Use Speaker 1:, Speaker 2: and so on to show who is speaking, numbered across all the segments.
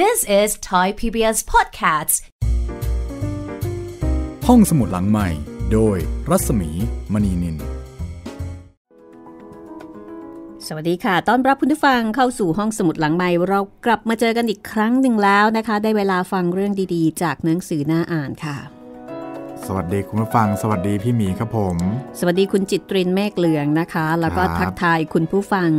Speaker 1: This is Thai PBS Podcasts
Speaker 2: ห้องสมุดหลังใหม่ โดยรัศมีมณีนิน
Speaker 3: สวัสดีค่ะ ต้อนรับคุณผู้ฟังเข้าสู่ห้องสมุดหลังใหม่ เรากลับมาเจอกันอีกครั้งหนึ่งแล้วนะคะ ได้เวลาฟังเรื่องดีๆ จากหนังสือหน้าอ่านค่ะ
Speaker 4: สวัสดีคุณผู้ฟัง สวัสดีพี่หมีครับผม
Speaker 3: สวัสดีคุณจิตรินเมฆเหลืองนะคะ แล้วก็
Speaker 4: ครับ
Speaker 3: ทักทายคุณผู้ฟัง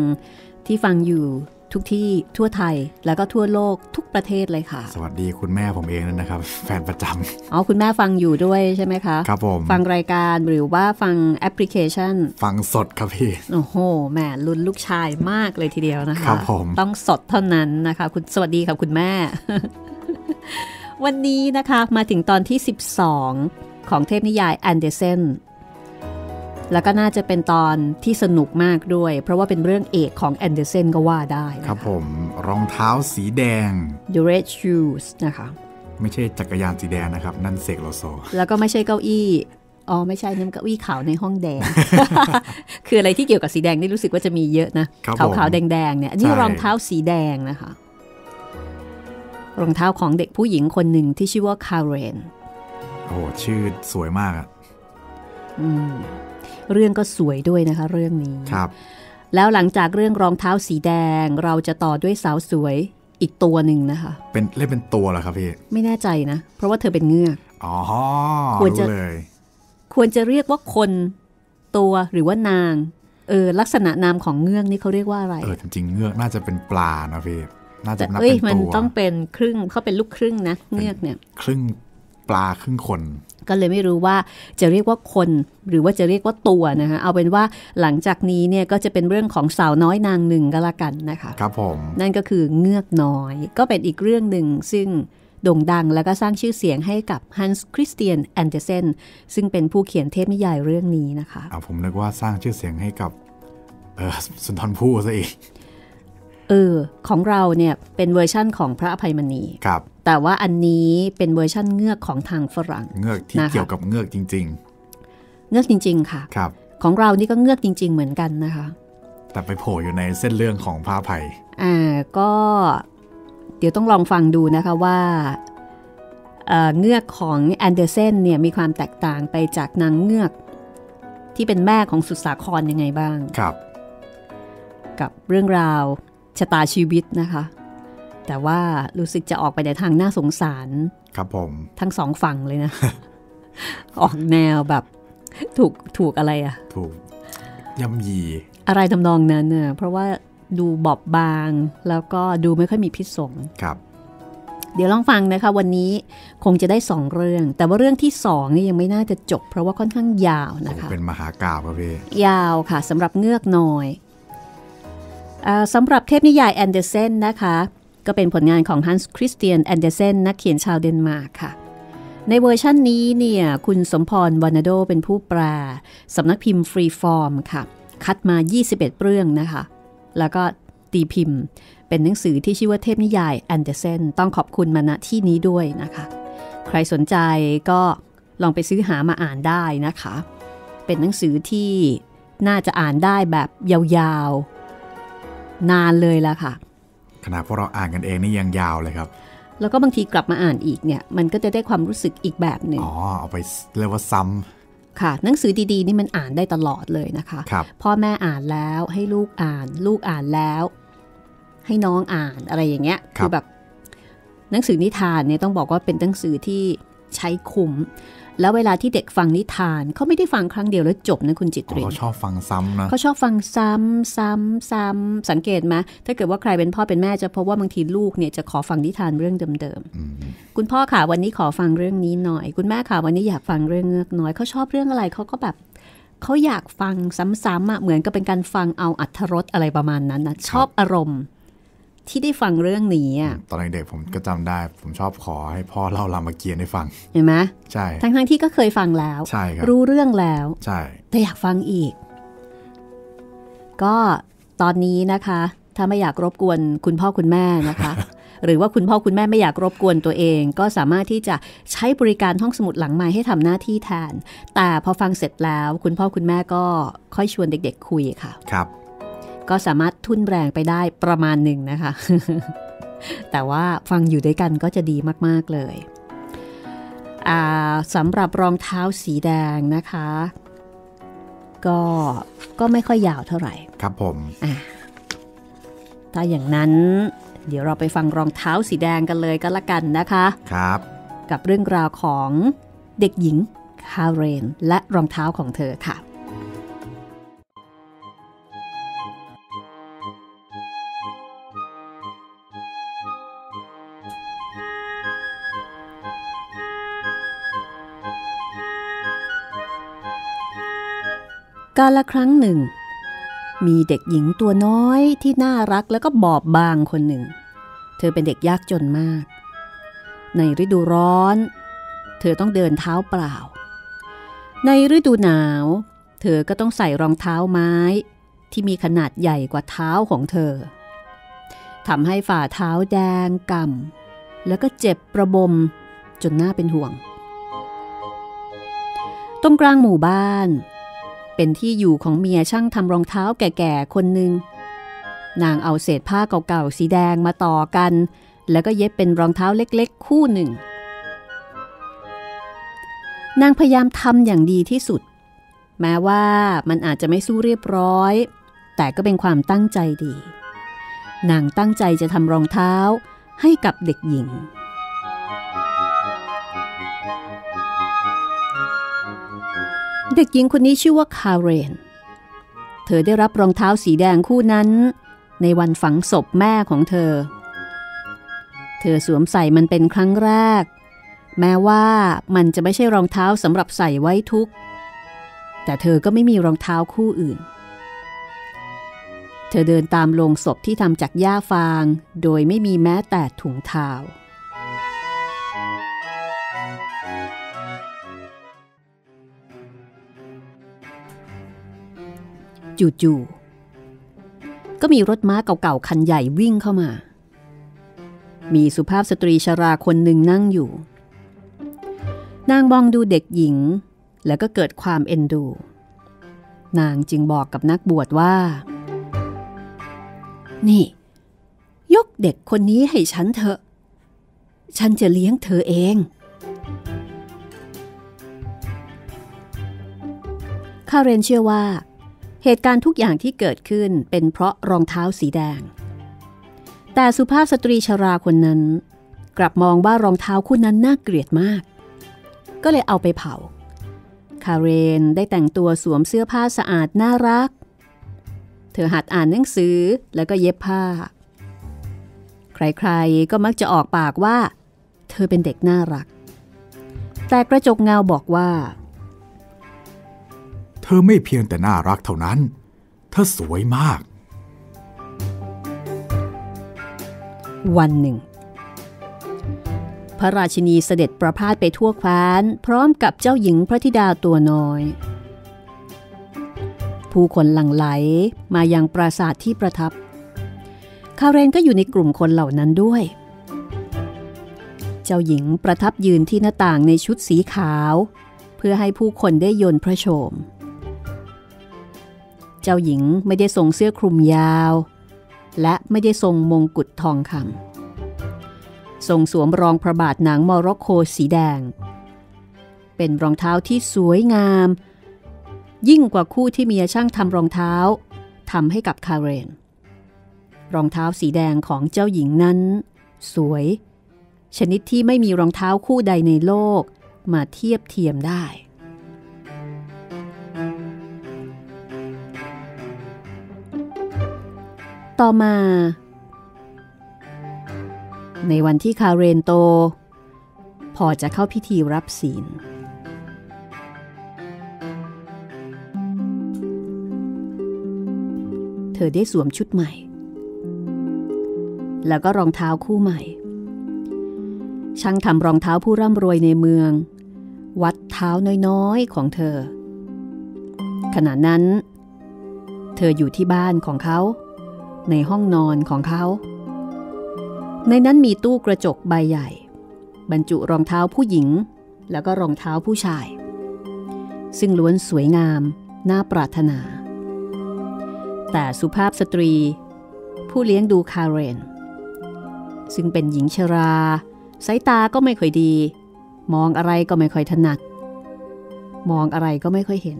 Speaker 3: ที่ฟังอยู่ ทุกที่ทั่วไทยแล้วก็ทั่วโลกทุกประเทศเลยค่ะ
Speaker 4: สวัสดีคุณแม่ผมเองนั่นนะครับ แฟนประจ
Speaker 3: อ๋อคุณแม่ฟังอยู่ด้วยใช่ไหมคะำ
Speaker 4: ครับผม
Speaker 3: ฟังรายการหรือว่าฟังแอปพลิเคชัน
Speaker 4: ฟังสดครับพี่
Speaker 3: โอ้โหแหมลุ้นลูกชายมากเลยทีเดียวนะคะ
Speaker 4: ครับผม
Speaker 3: ต้องสดเท่านั้นนะคะ คุณสวัสดีค่ะคุณแม่ วันนี้นะคะมาถึงตอนที่ 12 ของเทพนิยายแอนเดอร์เซน แล้วก็น่าจะเป็นตอนที่สนุกมากด้วย เพราะว่าเป็นเรื่องเอกของแอนเดอร์เซนก็ว่าได้นะะ
Speaker 4: ครับผมรองเท้าสีแดง
Speaker 3: The Red Shoes นะคะ
Speaker 4: ไม่ใช่จักรยานสีแดงนะครับ นั่นเสกโลโซ
Speaker 3: แล้วก็ไม่ใช่เก้าอี้อ๋อไม่ใช่นั่นเก้าอี้ขาวในห้องแดง คืออะไรที่เกี่ยวกับสีแดงนี่รู้สึกว่าจะมีเยอะนะครับ
Speaker 4: ผม
Speaker 3: ขาวๆแดงๆเนี่ยอันนี้
Speaker 4: ใช่
Speaker 3: รองเท้าสีแดงนะคะ รองเท้าของเด็กผู้หญิงคนหนึ่งที่ชื่อว่าคาร์เรน
Speaker 4: โอ้โหชื่อสวยมากอะ
Speaker 3: อืม เรื่องก็สวยด้วยนะคะเรื่องนี้
Speaker 4: ครับ
Speaker 3: แล้วหลังจากเรื่องรองเท้าสีแดง เราจะต่อด้วยสาวสวยอีกตัวหนึ่งนะคะ
Speaker 4: เป็นเล่นเป็นตัวเหรอครับพี่
Speaker 3: ไม่แน่ใจนะ เพราะว่าเธอเป็นเงือก
Speaker 4: อ๋อ
Speaker 3: ควรจะ
Speaker 4: รู้เลย
Speaker 3: ควรจะเรียกว่าคนตัวหรือว่านางเออลักษณะนามของเงือกนี่เขาเรียกว่าอะไร
Speaker 4: เออจริงๆเงือกน่าจะเป็นปลานะพี่น่าจะ
Speaker 3: แต่
Speaker 4: นับ
Speaker 3: เอ้ย
Speaker 4: เป็น
Speaker 3: มัน
Speaker 4: ตัว
Speaker 3: ต้องเป็นครึ่งเขาเป็นลูกครึ่งนะเงือกเนี่ย
Speaker 4: ครึ่งปลาครึ่งคน
Speaker 3: ก็เลยไม่รู้ว่าจะเรียกว่าคนหรือว่าจะเรียกว่าตัวนะคะเอาเป็นว่าหลังจากนี้เนี่ยก็จะเป็นเรื่องของสาวน้อยนางหนึ่งก็แล้วกันนะคะ
Speaker 4: ครับผม
Speaker 3: นั่นก็คือเงือกน้อย ก็เป็นอีกเรื่องหนึ่งซึ่งโด่งดังแล้วก็สร้างชื่อเสียงให้กับฮันส์คริสเตียนแอนเดอร์เซนซึ่งเป็นผู้เขียนเทพนิยายเรื่องนี้นะคะ
Speaker 4: เอาผมนึกว่าสร้างชื่อเสียงให้กับเออสุนทรภู่ซะอีก
Speaker 3: เออของเราเนี่ยเป็นเวอร์ชั่นของพระอภัยมณี
Speaker 4: ครับ
Speaker 3: แต่ว่าอันนี้เป็นเวอร์ชั่นเงือกของทางฝรั่ง
Speaker 4: เงือกที่
Speaker 3: นะคะ
Speaker 4: เกี่ยวกับเงือกจริง
Speaker 3: เงือกจริง ๆ ค่ะ
Speaker 4: ๆครับ
Speaker 3: ของเรานี่ก็เงือกจริง ๆ เหมือนกันนะคะ
Speaker 4: แต่ไปโผล่อยู่ในเส้นเรื่องของพระอภัย
Speaker 3: อ่าก็เดี๋ยวต้องลองฟังดูนะคะว่าเอ่อเงือกของแอนเดอร์เซนเนี่ยมีความแตกต่างไปจากนางเงือก ที่เป็นแม่ของสุดสาครยังไงบ้าง
Speaker 4: ครับ
Speaker 3: กับเรื่องราว ชะตาชีวิตนะคะ แต่ว่ารู้สึกจะออกไปในทางน่าสงสาร
Speaker 4: ครับผม
Speaker 3: ทั้งสองฝั่งเลยนะ ออกแนวแบบถูกถูกอะไรอะ
Speaker 4: ถูกย่ำยี
Speaker 3: อะไรทำนองนั้นเน่ะเพราะว่าดูบอบบาง แล้วก็ดูไม่ค่อยมีพิษสง
Speaker 4: ครับ
Speaker 3: เดี๋ยวลองฟังนะคะ วันนี้คงจะได้สองเรื่อง แต่ว่าเรื่องที่สองนี่ยังไม่น่าจะจบ เพราะว่าค่อนข้างยาว
Speaker 4: โอ้
Speaker 3: นะคะ
Speaker 4: เป็นมหากาพย์ครับพี่
Speaker 3: ยาวค่ะสำหรับเงือกน้อยอา สำหรับเทพนิยายแอนเดอร์เซนนะคะ ก็เป็นผลงานของฮันส์คริสเตียนแอนเดอร์เซนนักเขียนชาวเดนมาร์กค่ะ ในเวอร์ชั่นนี้เนี่ยคุณสมพรวาร์นาโดเป็นผู้แปลสำนักพิมพ์ฟรีฟอร์มค่ะ คัดมา 21 เรื่องนะคะ แล้วก็ตีพิมพ์ เป็นหนังสือที่ชื่อว่าเทพนิยายแอนเดอร์เซนต้องขอบคุณมาณที่นี้ด้วยนะคะ ใครสนใจก็ลองไปซื้อหามาอ่านได้นะคะ เป็นหนังสือที่น่าจะอ่านได้แบบยาวๆ นานเลยละค่ะ
Speaker 4: ขณะพวกเราอ่านกันเองนี่ยังยาวเลยครับ
Speaker 3: แล้วก็บางทีกลับมาอ่านอีกเนี่ย มันก็จะได้ความรู้สึกอีกแบบหนึ่ง
Speaker 4: อ๋อเอาไปเรียกว่าซ้
Speaker 3: ค่ะ หนังสือดีๆ นี่มันอ่านได้ตลอดเลยนะคะำ
Speaker 4: ครับ
Speaker 3: พ่อแม่อ่านแล้วให้ลูกอ่าน ลูกอ่านแล้ว ให้น้องอ่านอะไรอย่างเงี้ย
Speaker 4: ครับ
Speaker 3: แบบ หนังสือนิทานเนี่ยต้องบอกว่าเป็นหนังสือที่ใช้คุ้ม แล้วเวลาที่เด็กฟังนิทานเขาไม่ได้ฟังครั้งเดียวแล้วจบนะคุณจิต
Speaker 4: อ๋อ
Speaker 3: ริน
Speaker 4: เขาชอบฟังซ้ำนะ
Speaker 3: เขาชอบฟังซ้ำซ้ำซ้ำสังเกตไหมถ้าเกิดว่าใครเป็นพ่อเป็นแม่จะพบว่าบางทีลูกเนี่ยจะขอฟังนิทานเรื่องเดิม
Speaker 4: อืม
Speaker 3: ๆคุณพ่อค่ะวันนี้ขอฟังเรื่องนี้หน่อย คุณแม่ค่ะวันนี้อยากฟังเรื่องเงือกน้อยเขาชอบเรื่องอะไรเขาก็แบบเขาอยากฟังซ้ำๆอะเหมือนกับเป็นการฟังเอาอัธรสอะไรประมาณนั้นนะชอบอารมณ์ ที่ได้ฟังเรื่องนี้อะ
Speaker 4: ตอนเด็กๆผมก็จำได้ ผมชอบขอให้พ่อเล่ารามเกียรติ์ให้ฟัง
Speaker 3: เห็นไหม
Speaker 4: ใช่
Speaker 3: ทั้งๆที่ก็เคยฟังแล้ว
Speaker 4: ใช่ครับ
Speaker 3: รู้เรื่องแล้ว
Speaker 4: ใช่
Speaker 3: แต่อยากฟังอีก ก็ตอนนี้นะคะ ถ้าไม่อยากรบกวนคุณพ่อคุณแม่นะคะ หรือว่าคุณพ่อคุณแม่ไม่อยากรบกวนตัวเอง ก็สามารถที่จะใช้บริการห้องสมุดหลังไม้ให้ทำหน้าที่แทน แต่พอฟังเสร็จแล้ว คุณพ่อคุณแม่ก็ค่อยชวนเด็ก ๆ คุยค่ะ
Speaker 4: ครับ
Speaker 3: ก็สามารถทุ่นแรงไปได้ประมาณหนึ่งนะคะ แต่ว่าฟังอยู่ด้วยกันก็จะดีมาก ๆ เลยสำหรับรองเท้าสีแดงนะคะ ก็ก็ไม่ค่อยยาวเท่าไหร่
Speaker 4: ครับผม
Speaker 3: ถ้าอย่างนั้น เดี๋ยวเราไปฟังรองเท้าสีแดงกันเลยก็แล้วกันนะคะ
Speaker 4: ครับ
Speaker 3: กับเรื่องราวของเด็กหญิงคาเรน และรองเท้าของเธอค่ะ กาลครั้งหนึ่ง มีเด็กหญิงตัวน้อยที่น่ารักแล้วก็บอบบางคนหนึ่ง เธอเป็นเด็กยากจนมาก ในฤดูร้อน เธอต้องเดินเท้าเปล่า ในฤดูหนาว เธอก็ต้องใส่รองเท้าไม้ ที่มีขนาดใหญ่กว่าเท้าของเธอทำให้ฝ่าเท้าแดงกำำแล้วก็เจ็บประบมจนน่าเป็นห่วง ตรงกลางหมู่บ้าน เป็นที่อยู่ของเมียช่างทำรองเท้าแก่ๆคนหนึ่งนางเอาเศษผ้าเก่าๆสีแดงมาต่อกัน แล้วก็เย็บเป็นรองเท้าเล็กๆ คู่หนึ่ง นางพยายามทำอย่างดีที่สุด แม้ว่ามันอาจจะไม่สู้เรียบร้อย แต่ก็เป็นความตั้งใจดี นางตั้งใจจะทำรองเท้าให้กับเด็กหญิง เด็กหญิงคนนี้ชื่อว่าคาเรน เธอได้รับรองเท้าสีแดงคู่นั้น ในวันฝังศพแม่ของเธอ เธอสวมใส่มันเป็นครั้งแรก แม้ว่ามันจะไม่ใช่รองเท้าสำหรับใส่ไว้ทุก แต่เธอก็ไม่มีรองเท้าคู่อื่น เธอเดินตามโลงศพที่ทำจากหญ้าฟาง โดยไม่มีแม้แต่ถุงเท้า จู่ๆก็มีรถม้าเก่าๆคันใหญ่วิ่งเข้ามา มีสุภาพสตรีชราคนหนึ่งนั่งอยู่ นางมองดูเด็กหญิง แล้วก็เกิดความเอ็นดู นางจึงบอกกับนักบวชว่า นี่ ยกเด็กคนนี้ให้ฉันเถอะ ฉันจะเลี้ยงเธอเองคาเรนเชื่อว่า เหตุการณ์ทุกอย่างที่เกิดขึ้นเป็นเพราะรองเท้าสีแดง แต่สุภาพสตรีชราคนนั้น กลับมองว่ารองเท้าคู่นั้นน่าเกลียดมาก ก็เลยเอาไปเผา คาเรนได้แต่งตัวสวมเสื้อผ้าสะอาดน่ารัก เธอหัดอ่านหนังสือแล้วก็เย็บผ้า ใครๆก็มักจะออกปากว่า เธอเป็นเด็กน่ารัก แต่กระจกเงาบอกว่า
Speaker 4: อไม่เพียงแต่น่ารักเท่านั้น เธอสวยมาก
Speaker 3: วันหนึ่ง พระราชินีเสด็จประพาสไปทั่วแคว้น พร้อมกับเจ้าหญิงพระธิดาตัวน้อย ผู้คนหลั่งไหลมายังปราสาทที่ประทับ คาเรนก็อยู่ในกลุ่มคนเหล่านั้นด้วย เจ้าหญิงประทับยืนที่หน้าต่างในชุดสีขาว เพื่อให้ผู้คนได้ยนพระโฉม เจ้าหญิงไม่ได้ทรงเสื้อคลุมยาว และไม่ได้ทรงมงกุฎทองคำทรงสวมรองพระบาทหนังมอร็อกโกสีแดง เป็นรองเท้าที่สวยงาม ยิ่งกว่าคู่ที่เมียช่างทำรองเท้าทำให้กับคาเรน รองเท้าสีแดงของเจ้าหญิงนั้น สวย ชนิดที่ไม่มีรองเท้าคู่ใดในโลกมาเทียบเทียมได้ ต่อมา ในวันที่คาเรนโต พอจะเข้าพิธีรับศีล เธอได้สวมชุดใหม่ แล้วก็รองเท้าคู่ใหม่ ช่างทำรองเท้าผู้ร่ำรวยในเมือง วัดเท้าน้อยๆของเธอ ขณะนั้น เธออยู่ที่บ้านของเขา ในห้องนอนของเขา ในนั้นมีตู้กระจกใบใหญ่ บรรจุรองเท้าผู้หญิง แล้วก็รองเท้าผู้ชาย ซึ่งล้วนสวยงาม น่าปรารถนา แต่สุภาพสตรี ผู้เลี้ยงดูคาเรน ซึ่งเป็นหญิงชรา สายตาก็ไม่ค่อยดี มองอะไรก็ไม่ค่อยถนัด มองอะไรก็ไม่ค่อยเห็น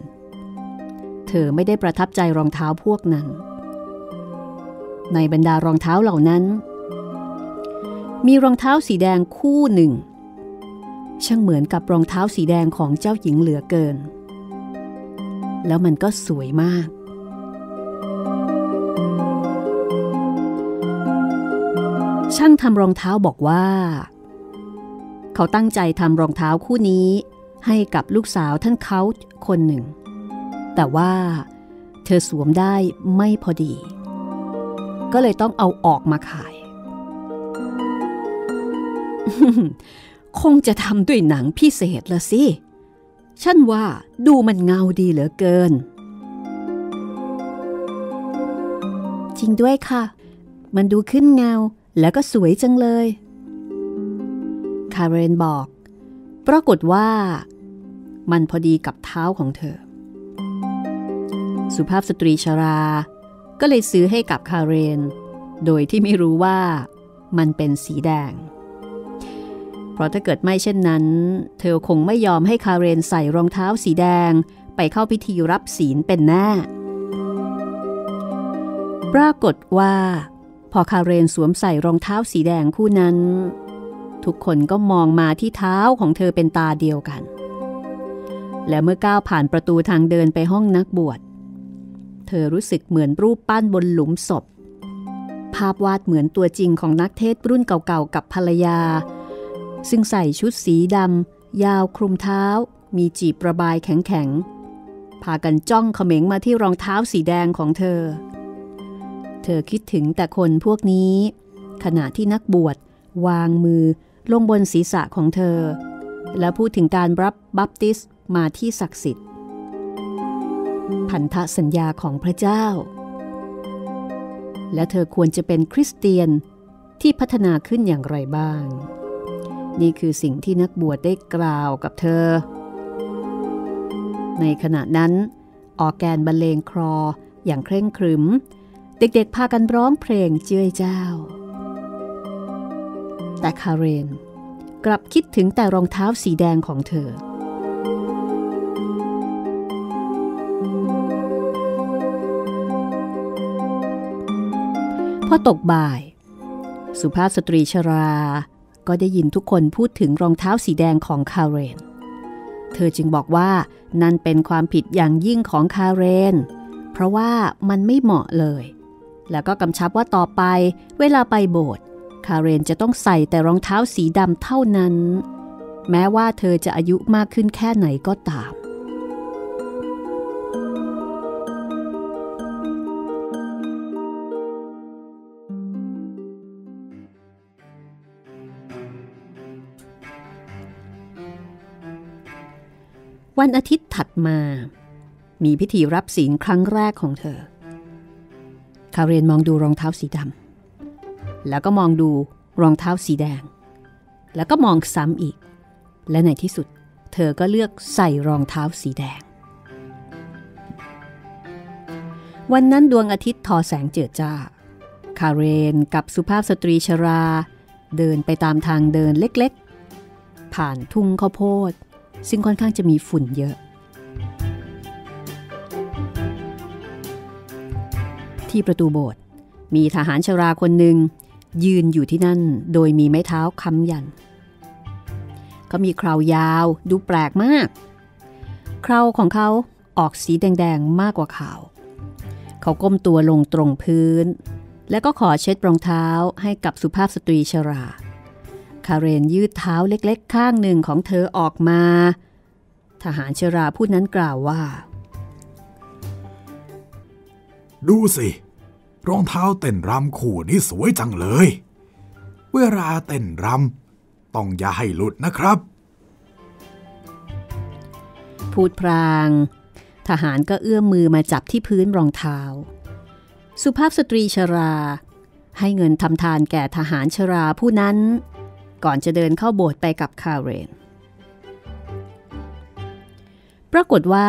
Speaker 3: เธอไม่ได้ประทับใจรองเท้าพวกนั้น ในบรรดารองเท้าเหล่านั้น มีรองเท้าสีแดงคู่หนึ่ง ช่างเหมือนกับรองเท้าสีแดงของเจ้าหญิงเหลือเกิน แล้วมันก็สวยมาก ช่างทำรองเท้าบอกว่า เขาตั้งใจทำรองเท้าคู่นี้ให้กับลูกสาวท่านเขาคนหนึ่ง แต่ว่าเธอสวมได้ไม่พอดี ก็เลยต้องเอาออกมาขาย คงจะทำด้วยหนังพิเศษละสิ ฉันว่าดูมันเงาดีเหลือเกิน จริงด้วยค่ะ มันดูขึ้นเงาแล้วก็สวยจังเลย คาเรนบอก ปรากฏว่า มันพอดีกับเท้าของเธอ สุภาพสตรีชรา ก็เลยซื้อให้กับคาเรน โดยที่ไม่รู้ว่ามันเป็นสีแดง เพราะถ้าเกิดไม่เช่นนั้น เธอคงไม่ยอมให้คาเรนใส่รองเท้าสีแดงไปเข้าพิธีรับศีลเป็นแน่ ปรากฏว่า พอคาเรนสวมใส่รองเท้าสีแดงคู่นั้น ทุกคนก็มองมาที่เท้าของเธอเป็นตาเดียวกัน และเมื่อก้าวผ่านประตูทางเดินไปห้องนักบวช เธอรู้สึกเหมือนรูปปั้นบนหลุมศพ ภาพวาดเหมือนตัวจริงของนักเทศรุ่นเก่าๆกับภรรยา ซึ่งใส่ชุดสีดำยาวคลุมเท้า มีจีบระบายแข็งๆ พากันจ้องเขม็งมาที่รองเท้าสีแดงของเธอ เธอคิดถึงแต่คนพวกนี้ ขณะที่นักบวชวางมือลงบนศีรษะของเธอ และพูดถึงการรับบัพติสมาที่ศักดิ์สิทธิ์ พันธสัญญาของพระเจ้า และเธอควรจะเป็นคริสเตียนที่พัฒนาขึ้นอย่างไรบ้าง นี่คือสิ่งที่นักบวชได้กล่าวกับเธอ ในขณะนั้น ออแกนบรรเลงครออย่างเคร่งครึม เด็กๆพากันร้องเพลงเจ้ยเจ้า แต่คาเรนกลับคิดถึงแต่รองเท้าสีแดงของเธอ อตกบ่าย สุภาพสตรีชรา ก็ได้ยินทุกคนพูดถึงรองเท้าสีแดงของคาเรน เธอจึงบอกว่านั่นเป็นความผิดอย่างยิ่งของคาเรน เพราะว่ามันไม่เหมาะเลย แล้วก็กำชับว่าต่อไปเวลาไปโบสถ์คาเรนจะต้องใส่แต่รองเท้าสีดำเท่านั้น แม้ว่าเธอจะอายุมากขึ้นแค่ไหนก็ตาม วันอาทิตย์ถัดมา มีพิธีรับศีลครั้งแรกของเธอ คาเรนมองดูรองเท้าสีดำแล้วก็มองดูรองเท้าสีแดง แล้วก็มองซ้ำอีก และในที่สุด เธอก็เลือกใส่รองเท้าสีแดง วันนั้นดวงอาทิตย์ทอแสงเจิดจ้า คาเรนกับสุภาพสตรีชรา เดินไปตามทางเดินเล็กๆ ผ่านทุ่งข้าวโพด ซึ่งค่อนข้างจะมีฝุ่นเยอะ ที่ประตูโบสถ์มีทหารชราคนหนึ่งยืนอยู่ที่นั่นโดยมีไม้เท้าค้ำยัน เขามีคราวยาวดูแปลกมาก คราวของเขาออกสีแดงๆมากกว่าขาว เขาก้มตัวลงตรงพื้น และก็ขอเช็ดรองเท้าให้กับสุภาพสตรีชรา คาเรนยืดเท้าเล็กๆ ข้างหนึ่งของเธอออกมา ทหารชราผู้นั้นกล่าวว่า
Speaker 4: ดูสิ รองเท้าเต้นรำคู่นี้สวยจังเลย เวลาเต้นรำต้องอย่าให้หลุดนะครับ
Speaker 3: พูดพราง ทหารก็เอื้อมมือมาจับที่พื้นรองเท้า สุภาพสตรีชราให้เงินทำทานแก่ทหารชราผู้นั้น ก่อนจะเดินเข้าโบสถ์ไปกับคาเรน ปรากฏว่า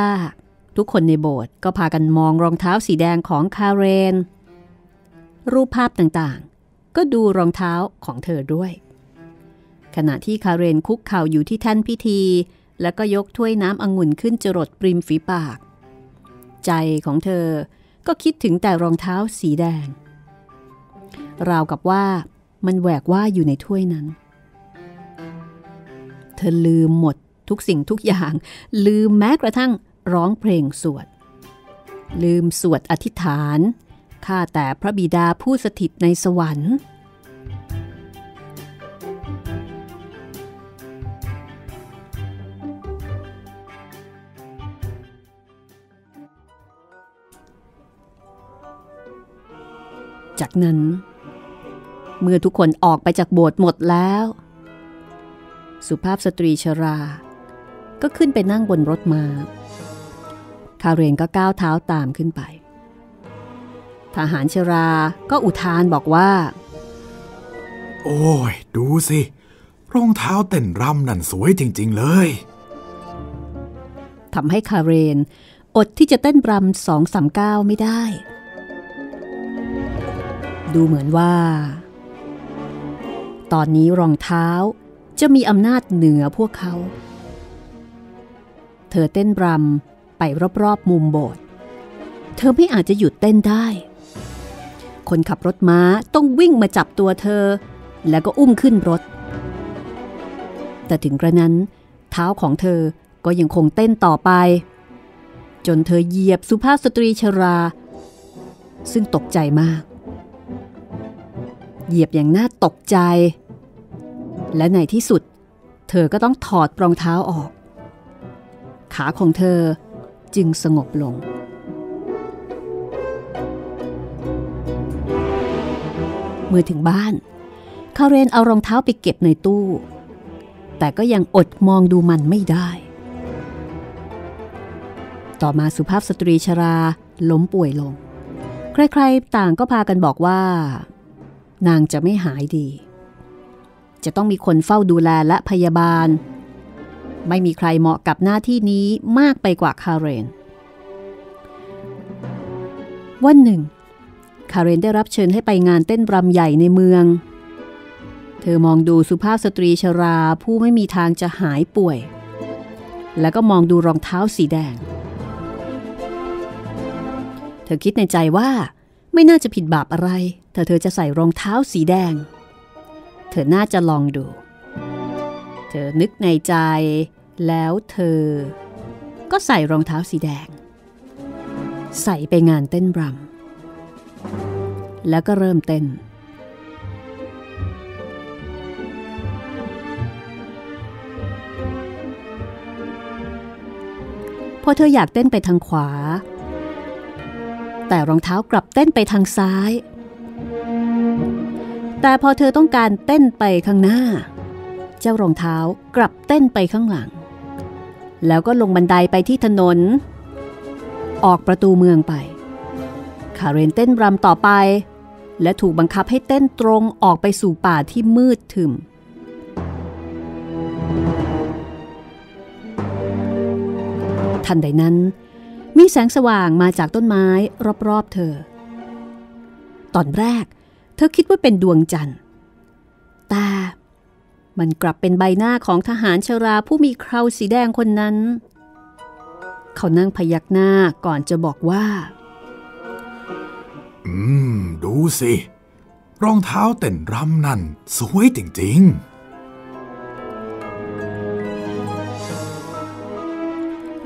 Speaker 3: ทุกคนในโบสถ์ก็พากันมองรองเท้าสีแดงของคาเรน รูปภาพต่างก็ดูรองเท้าของเธอด้วย ขณะที่คาเรนคุกเข่าอยู่ที่แท่นพิธี แล้วก็ยกถ้วยน้ำองุ่นขึ้นจรดปริมฝีปาก ใจของเธอก็คิดถึงแต่รองเท้าสีแดง ราวกับว่ามันแหวกว่าอยู่ในถ้วยนั้น เธอลืมหมดทุกสิ่งทุกอย่าง ลืมแม้กระทั่งร้องเพลงสวด ลืมสวดอธิษฐาน ข้าแต่พระบิดาผู้สถิตในสวรรค์ จากนั้น เมื่อทุกคนออกไปจากโบสถ์หมดแล้ว สุภาพสตรีชรา ก็ขึ้นไปนั่งบนรถมา้าคาเรนก็ก้าวเท้าตามขึ้นไป ทหารชราก็อุทานบอกว่า
Speaker 4: โอ้ย ดูสิ รองเท้าเต้นรำนั่นสวยจริง ๆ เลย
Speaker 3: ทำให้คาเรน อดที่จะเต้นรำสองสามก้าวไม่ได้ ดูเหมือนว่า ตอนนี้รองเท้า จะมีอำนาจเหนือพวกเขา เธอเต้นรำไปรอบๆมุมโบสถ์ เธอไม่อาจจะหยุดเต้นได้ คนขับรถม้าต้องวิ่งมาจับตัวเธอ แล้วก็อุ้มขึ้นรถ แต่ถึงกระนั้น เท้าของเธอก็ยังคงเต้นต่อไป จนเธอเหยียบสุภาพสตรีชรา ซึ่งตกใจมาก เหยียบอย่างน่าตกใจ และในที่สุด เธอก็ต้องถอดรองเท้าออก ขาของเธอจึงสงบลง เมื่อถึงบ้าน คาเรนเอารองเท้าไปเก็บในตู้ แต่ก็ยังอดมองดูมันไม่ได้ ต่อมาสุภาพสตรีชราล้มป่วยลง ใครๆต่างก็พากันบอกว่า นางจะไม่หายดี จะต้องมีคนเฝ้าดูแลและพยาบาล ไม่มีใครเหมาะกับหน้าที่นี้มากไปกว่าคาเรน วันหนึ่ง คาเรนได้รับเชิญให้ไปงานเต้นรำใหญ่ในเมือง เธอมองดูสุภาพสตรีชราผู้ไม่มีทางจะหายป่วย แล้วก็มองดูรองเท้าสีแดง เธอคิดในใจว่าไม่น่าจะผิดบาปอะไรถ้าเธอจะใส่รองเท้าสีแดง ธอน่าจะลองดู เธอนึกในใจแล้วเธอ ก็ใส่รองเท้าสีแดง ใส่ไปงานเต้นรำแล้วก็เริ่มเต้น พอเธออยากเต้นไปทางขวา แต่รองเท้ากลับเต้นไปทางซ้าย แต่พอเธอต้องการเต้นไปข้างหน้า เจ้ารองเท้ากลับเต้นไปข้างหลัง แล้วก็ลงบันไดไปที่ถนน ออกประตูเมืองไป คาเรนเต้นรำต่อไป และถูกบังคับให้เต้นตรงออกไปสู่ป่าที่มืดทึมทันใดนั้น มีแสงสว่างมาจากต้นไม้รอบๆเธอ ตอนแรก เธอคิดว่าเป็นดวงจันทร์ แต่มันกลับเป็นใบหน้าของทหารชราผู้มีเคราสีแดงคนนั้น เขานั่งพยักหน้าก่อนจะบอกว่า
Speaker 4: อืม ดูสิ รองเท้าเต้นรำนั่น สวยจริง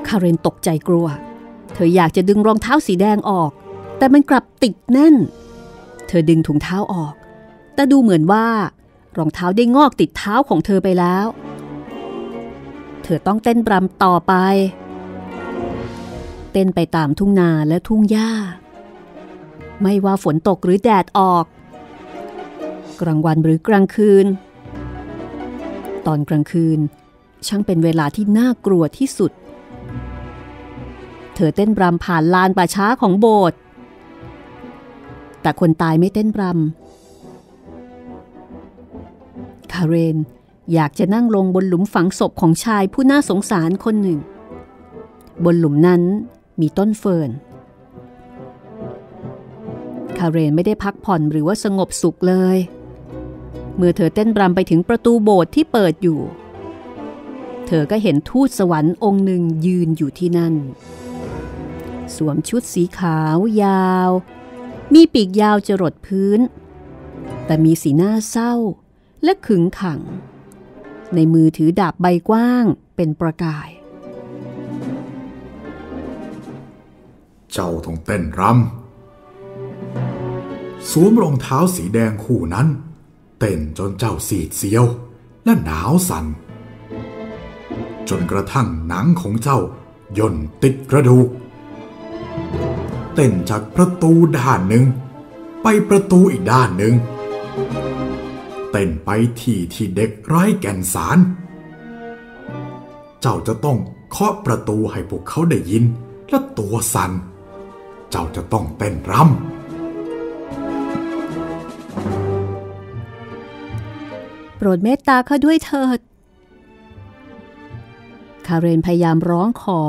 Speaker 3: คาเรนตกใจกลัว เธออยากจะดึงรองเท้าสีแดงออก แต่มันกลับติดแน่น เธอดึงถุงเท้าออก แต่ดูเหมือนว่ารองเท้าได้งอกติดเท้าของเธอไปแล้ว เธอต้องเต้นรำต่อไป เต้นไปตามทุ่งนาและทุ่งหญ้า ไม่ว่าฝนตกหรือแดดออก กลางวันหรือกลางคืน ตอนกลางคืนช่างเป็นเวลาที่น่ากลัวที่สุด เธอเต้นรำผ่านลานป่าช้าของโบสถ์ แต่คนตายไม่เต้นรำคาเรนอยากจะนั่งลงบนหลุมฝังศพของชายผู้น่าสงสารคนหนึ่ง บนหลุมนั้นมีต้นเฟิร์น คาเรนไม่ได้พักผ่อนหรือว่าสงบสุขเลย เมื่อเธอเต้นรำไปถึงประตูโบสถ์ที่เปิดอยู่ เธอก็เห็นทูตสวรรค์องค์หนึ่งยืนอยู่ที่นั่น สวมชุดสีขาวยาว มีปีกยาวจรดพื้น แต่มีสีหน้าเศร้าและขึงขัง ในมือถือดาบใบกว้างเป็นประกาย
Speaker 4: เจ้าต้องเต้นรำสวมรองเท้าสีแดงคู่นั้น เต้นจนเจ้าสีดเสียว และหนาวสัน่นจนกระทั่งหนังของเจ้าย่นติดกระดูก เต้นจากประตูด้านหนึ่ง ไปประตูอีกด้านหนึ่ง เต้นไปที่ที่เด็กไร้แก่นสาร เจ้าจะต้องเคาะประตูให้พวกเขาได้ยินและตัวสัน่น เจ้าจะต้องเต้นรำ
Speaker 3: โปรดเมตตาข้าด้วยเถิด คาเรนพยายามร้องขอ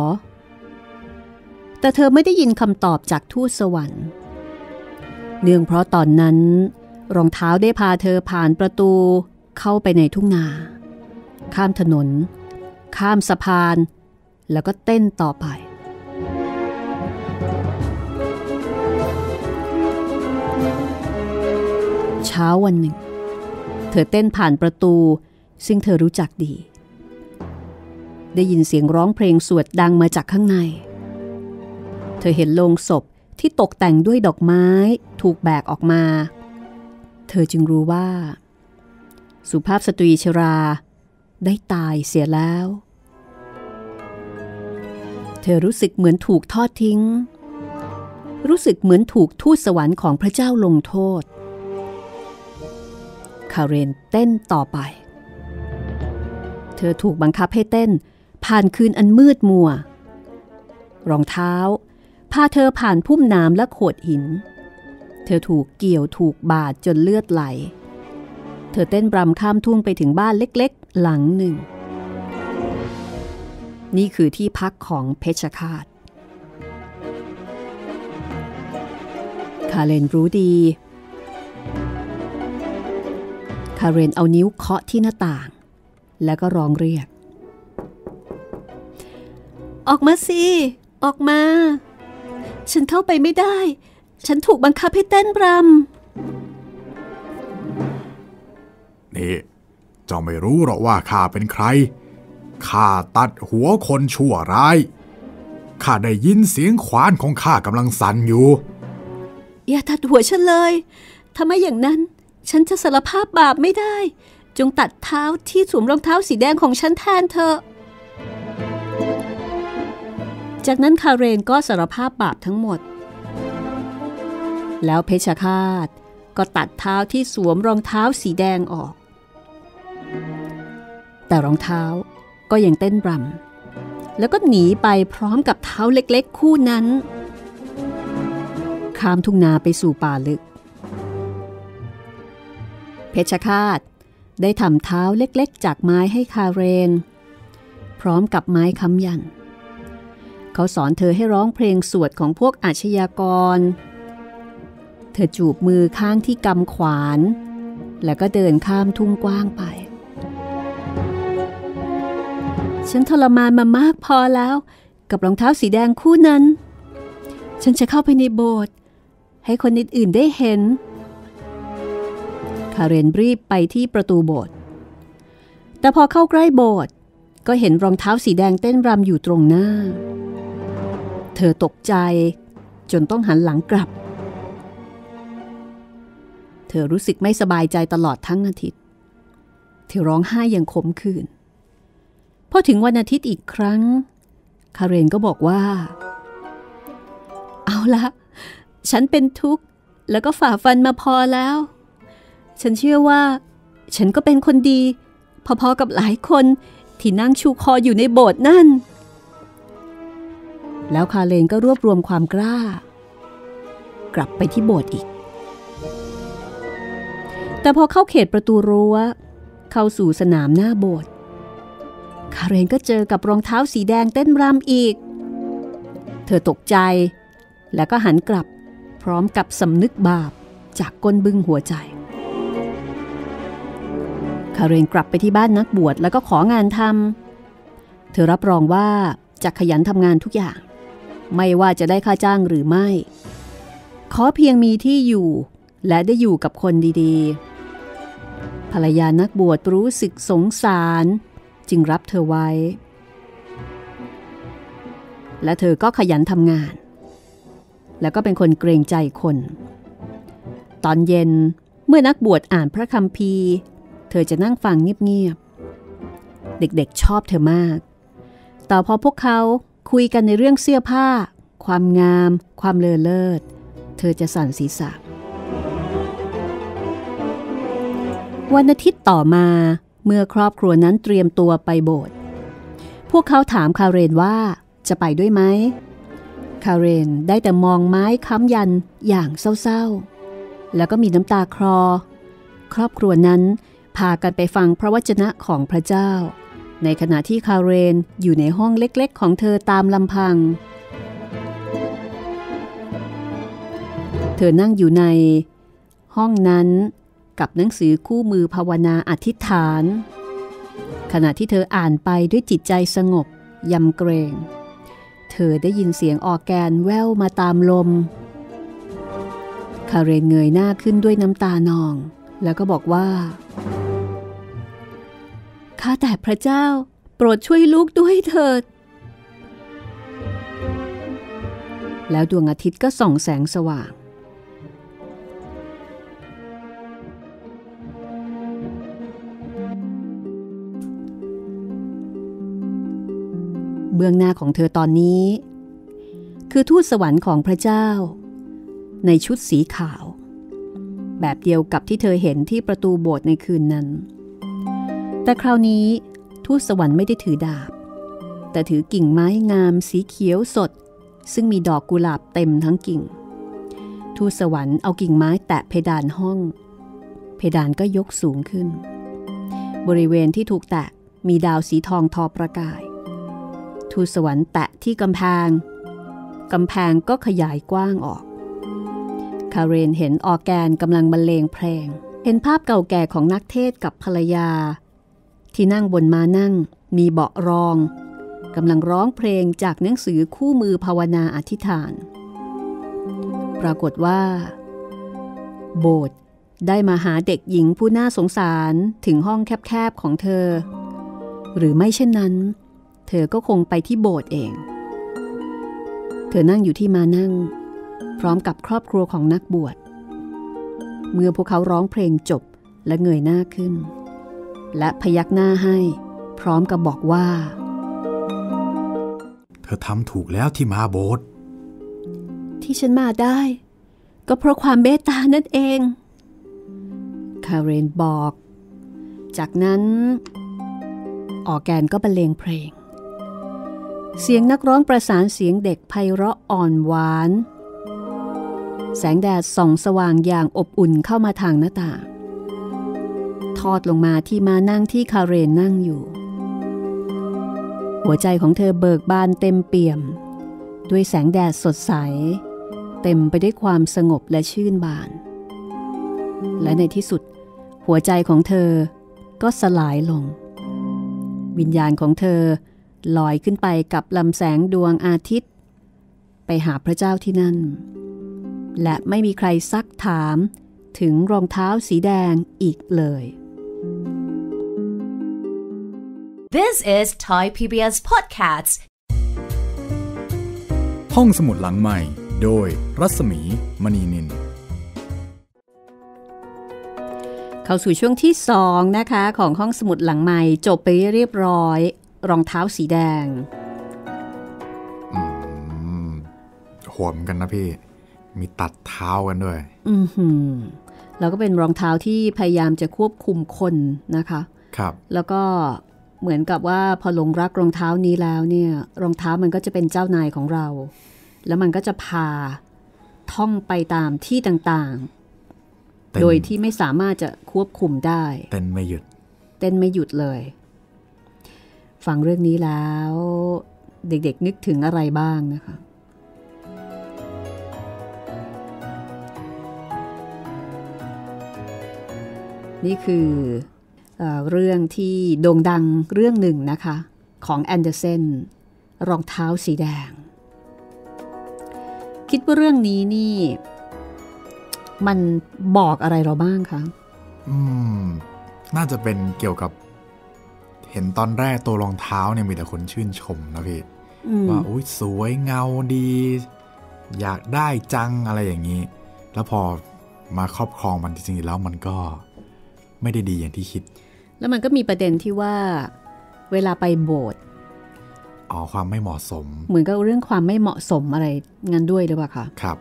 Speaker 3: แต่เธอไม่ได้ยินคำตอบจากทูตสวรรค์ เนื่องเพราะตอนนั้น รองเท้าได้พาเธอผ่านประตูเข้าไปในทุ่งนา ข้ามถนน ข้ามสะพาน แล้วก็เต้นต่อไปเช้าวันหนึ่ง เธอเต้นผ่านประตู ซึ่งเธอรู้จักดี ได้ยินเสียงร้องเพลงสวดดังมาจากข้างใน เธอเห็นโลงศพที่ตกแต่งด้วยดอกไม้ถูกแบกออกมา เธอจึงรู้ว่า สุภาพสตรีชราได้ตายเสียแล้ว เธอรู้สึกเหมือนถูกทอดทิ้ง รู้สึกเหมือนถูกทูตสวรรค์ของพระเจ้าลงโทษ คาเรนเต้นต่อไป เธอถูกบังคับให้เต้น ผ่านคืนอันมืดมัว รองเท้า พาเธอผ่านพุ่มน้ำและโขดหิน เธอถูกเกี่ยวถูกบาดจนเลือดไหล เธอเต้นบรำข้ามทุ่งไปถึงบ้านเล็กๆ หลังหนึ่ง นี่คือที่พักของเพชฌฆาตคาเรนรู้ดี คาเรนเอานิ้วเคาะที่หน้าต่าง แล้วก็ร้องเรียก ออกมาสิ ออกมา ฉันเข้าไปไม่ได้ ฉันถูกบังคับให้เต้นรำ
Speaker 4: นี่ เจ้าไม่รู้หรอกว่าข้าเป็นใคร ข้าตัดหัวคนชั่วร้าย ข้าได้ยินเสียงขวานของข้ากำลังสั่นอยู่
Speaker 3: อย่าตัดหัวฉันเลย ทำไมอย่างนั้น ฉันจะสารภาพบาปไม่ได้ จงตัดเท้าที่สวมรองเท้าสีแดงของฉันแทนเธอ จากนั้นคาเรนก็สารภาพบาปทั้งหมด แล้วเพชฌฆาตก็ตัดเท้าที่สวมรองเท้าสีแดงออก แต่รองเท้าก็ยังเต้นรำแล้วก็หนีไปพร้อมกับเท้าเล็กๆ คู่นั้น ข้ามทุ่งนาไปสู่ป่าลึก เพชฌฆาตได้ทำเท้าเล็กๆ จากไม้ให้คาเรน พร้อมกับไม้ค้ำยันเเขาสอนเธอให้ร้องเพลงสวดของพวกอาชญากร เธอจูบมือข้างที่กำขวาน แล้วก็เดินข้ามทุ่งกว้างไป ฉันทรมานมามากพอแล้ว กับรองเท้าสีแดงคู่นั้น ฉันจะเข้าไปในโบสถ์ให้คนอื่นๆได้เห็น คาเรนรีบไปที่ประตูโบสถ์ แต่พอเข้าใกล้โบสถ์ก็เห็นรองเท้าสีแดงเต้นรำอยู่ตรงหน้า เธอตกใจ จนต้องหันหลังกลับ เธอรู้สึกไม่สบายใจตลอดทั้งอาทิตย์ เธอร้องไห้อย่างขมขื่นพอถึงวันอาทิตย์อีกครั้ง คาเรนก็บอกว่า เอาละฉันเป็นทุกข์ แล้วก็ฝ่าฟันมาพอแล้ว ฉันเชื่อว่า ฉันก็เป็นคนดี พอๆกับหลายคนที่นั่งชูคออยู่ในโบสถ์นั่น แล้วคาเลนก็รวบรวมความกล้า กลับไปที่โบสถ์อีก แต่พอเข้าเขตประตูรั้ว เข้าสู่สนามหน้าโบสถ์คาเรนก็เจอกับรองเท้าสีแดงเต้นรำอีก เธอตกใจ แล้วก็หันกลับพร้อมกับสำนึกบาปจากก้นบึ้งหัวใจ คาเรนกลับไปที่บ้านนักบวชแล้วก็ของานทำเธอรับรองว่าจะขยันทำงานทุกอย่าง ไม่ว่าจะได้ค่าจ้างหรือไม่ ขอเพียงมีที่อยู่ และได้อยู่กับคนดีๆ ภรรยานักบวชรู้สึกสงสาร จึงรับเธอไว้ และเธอก็ขยันทำงาน แล้วก็เป็นคนเกรงใจคน ตอนเย็นเมื่อนักบวชอ่านพระคัมภีร์ เธอจะนั่งฟังเงียบๆ เด็กๆชอบเธอมาก แต่พอพวกเขา คุยกันในเรื่องเสื้อผ้า ความงาม ความเลอเลิศ เธอจะสั่นศีรษะ วันอาทิตย์ต่อมาเมื่อครอบครัวนั้นเตรียมตัวไปโบสถ์พวกเขาถามคาเรนว่าจะไปด้วยไหม คาเรนได้แต่มองไม้ค้ำยันอย่างเศร้าๆ แล้วก็มีน้ำตาคลอ ครอบครัวนั้นพากันไปฟังพระวจนะของพระเจ้า ในขณะที่คาเรนอยู่ในห้องเล็กๆ ของเธอตามลำพัง เธอนั่งอยู่ใน ห้องนั้นกับหนังสือคู่มือภาวนาอธิษฐาน ขณะที่เธออ่านไปด้วยจิตใจสงบยำเกรง เธอได้ยินเสียงออแกนแว่วมาตามลม คาเรนเงยหน้าขึ้นด้วยน้ำตานอง แล้วก็บอกว่า ข้าแต่พระเจ้า โปรดช่วยลูกด้วยเถิด แล้วดวงอาทิตย์ก็ส่องแสงสว่าง เบื้องหน้าของเธอตอนนี้ คือทูตสวรรค์ของพระเจ้า ในชุดสีขาว แบบเดียวกับที่เธอเห็นที่ประตูโบสถ์ในคืนนั้น แต่คราวนี้ทูตสวรรค์ไม่ได้ถือดาบ แต่ถือกิ่งไม้งามสีเขียวสด ซึ่งมีดอกกุหลาบเต็มทั้งกิ่ง ทูตสวรรค์เอากิ่งไม้แตะเพดานห้อง เพดานก็ยกสูงขึ้น บริเวณที่ถูกแตะมีดาวสีทองทอประกาย ทูตสวรรค์แตะที่กำแพงกำแพงก็ขยายกว้างออก คาเรนเห็นออแกนกำลังบรรเลงเพลง เห็นภาพเก่าแก่ของนักเทศกับภรรยา ที่นั่งบนมานั่งมีเบาะรองกำลังร้องเพลงจากหนังสือคู่มือภาวนาอธิษฐาน ปรากฏว่า โบสถ์ได้มาหาเด็กหญิงผู้น่าสงสารถึงห้องแคบๆของเธอ หรือไม่เช่นนั้น เธอก็คงไปที่โบสถ์เอง เธอนั่งอยู่ที่มานั่ง พร้อมกับครอบครัวของนักบวช เมื่อพวกเขาร้องเพลงจบและเงยหน้าขึ้น และพยักหน้าให้ พร้อมกับบอกว่า
Speaker 4: เธอทำถูกแล้วที่มาโบสถ์
Speaker 3: ที่ฉันมาได้ ก็เพราะความเมตตานั่นเอง คาเรนบอก จากนั้นออร์แกนก็บรรเลงเพลง เสียงนักร้องประสานเสียงเด็กไพเราะอ่อนหวาน แสงแดดส่องสว่างอย่างอบอุ่นเข้ามาทางหน้าต่าง ทอดลงมาที่มานั่งที่คาเรนนั่งอยู่ หัวใจของเธอเบิกบานเต็มเปี่ยม ด้วยแสงแดดสดใส เต็มไปด้วยความสงบและชื่นบาน และในที่สุด หัวใจของเธอก็สลายลง วิญญาณของเธอลอยขึ้นไปกับลำแสงดวงอาทิตย์ ไปหาพระเจ้าที่นั่น และไม่มีใครซักถามถึงรองเท้าสีแดงอีกเลย
Speaker 1: This is Thai PBS Podcasts.
Speaker 2: ห้องสมุดหลังใหม่ โดยรัศมีมณีนิน
Speaker 3: เข้าสู่ช่วงที่2นะคะ ของห้องสมุดหลังใหม่จบไปเรียบร้อย รองเท้าสีแดง
Speaker 4: โหดเหมือนกันนะพี่ มีตัดเท้ากันด้วย
Speaker 3: อือหือแล้วก็เป็นรองเท้าที่พยายามจะควบคุมคนนะคะ
Speaker 4: ครับ
Speaker 3: แล้วก็ เหมือนกับว่าพอหลงรักรองเท้านี้แล้วเนี่ยรองเท้ามันก็จะเป็นเจ้านายของเรา แล้วมันก็จะพาท่องไปตามที่ต่าง
Speaker 4: เต้น
Speaker 3: ๆโดยที่ไม่สามารถจะควบคุมได้
Speaker 4: เต้นไม่หยุด
Speaker 3: เต้นไม่หยุดเลย ฟังเรื่องนี้แล้ว เด็กๆนึกถึงอะไรบ้างนะคะนี่คือ เอ่อเรื่องที่โด่งดังเรื่องหนึ่งนะคะ ของแอนเดอร์เซนรองเท้าสีแดง คิดว่าเรื่องนี้นี่ มันบอกอะไรเราบ้างคะ
Speaker 2: อืม น่าจะเป็นเกี่ยวกับเห็นตอนแรกตัวรองเท้าเนี่ยมีแต่คนชื่นชมนะพี่
Speaker 3: อืม
Speaker 2: ว่าอุ้ยสวยเงาดี อยากได้จังอะไรอย่างนี้ แล้วพอมาครอบครองมันจริงๆแล้วมันก็ไม่ได้ดีอย่างที่คิด
Speaker 3: แล้วมันก็มีประเด็นที่ว่าเวลาไปโบสถ์
Speaker 2: อ๋อความไม่เหมาะสม
Speaker 3: เหมือนกับเรื่องความไม่เหมาะสมอะไรงั้นด้วยหรือเปล่าคะ
Speaker 2: ครับ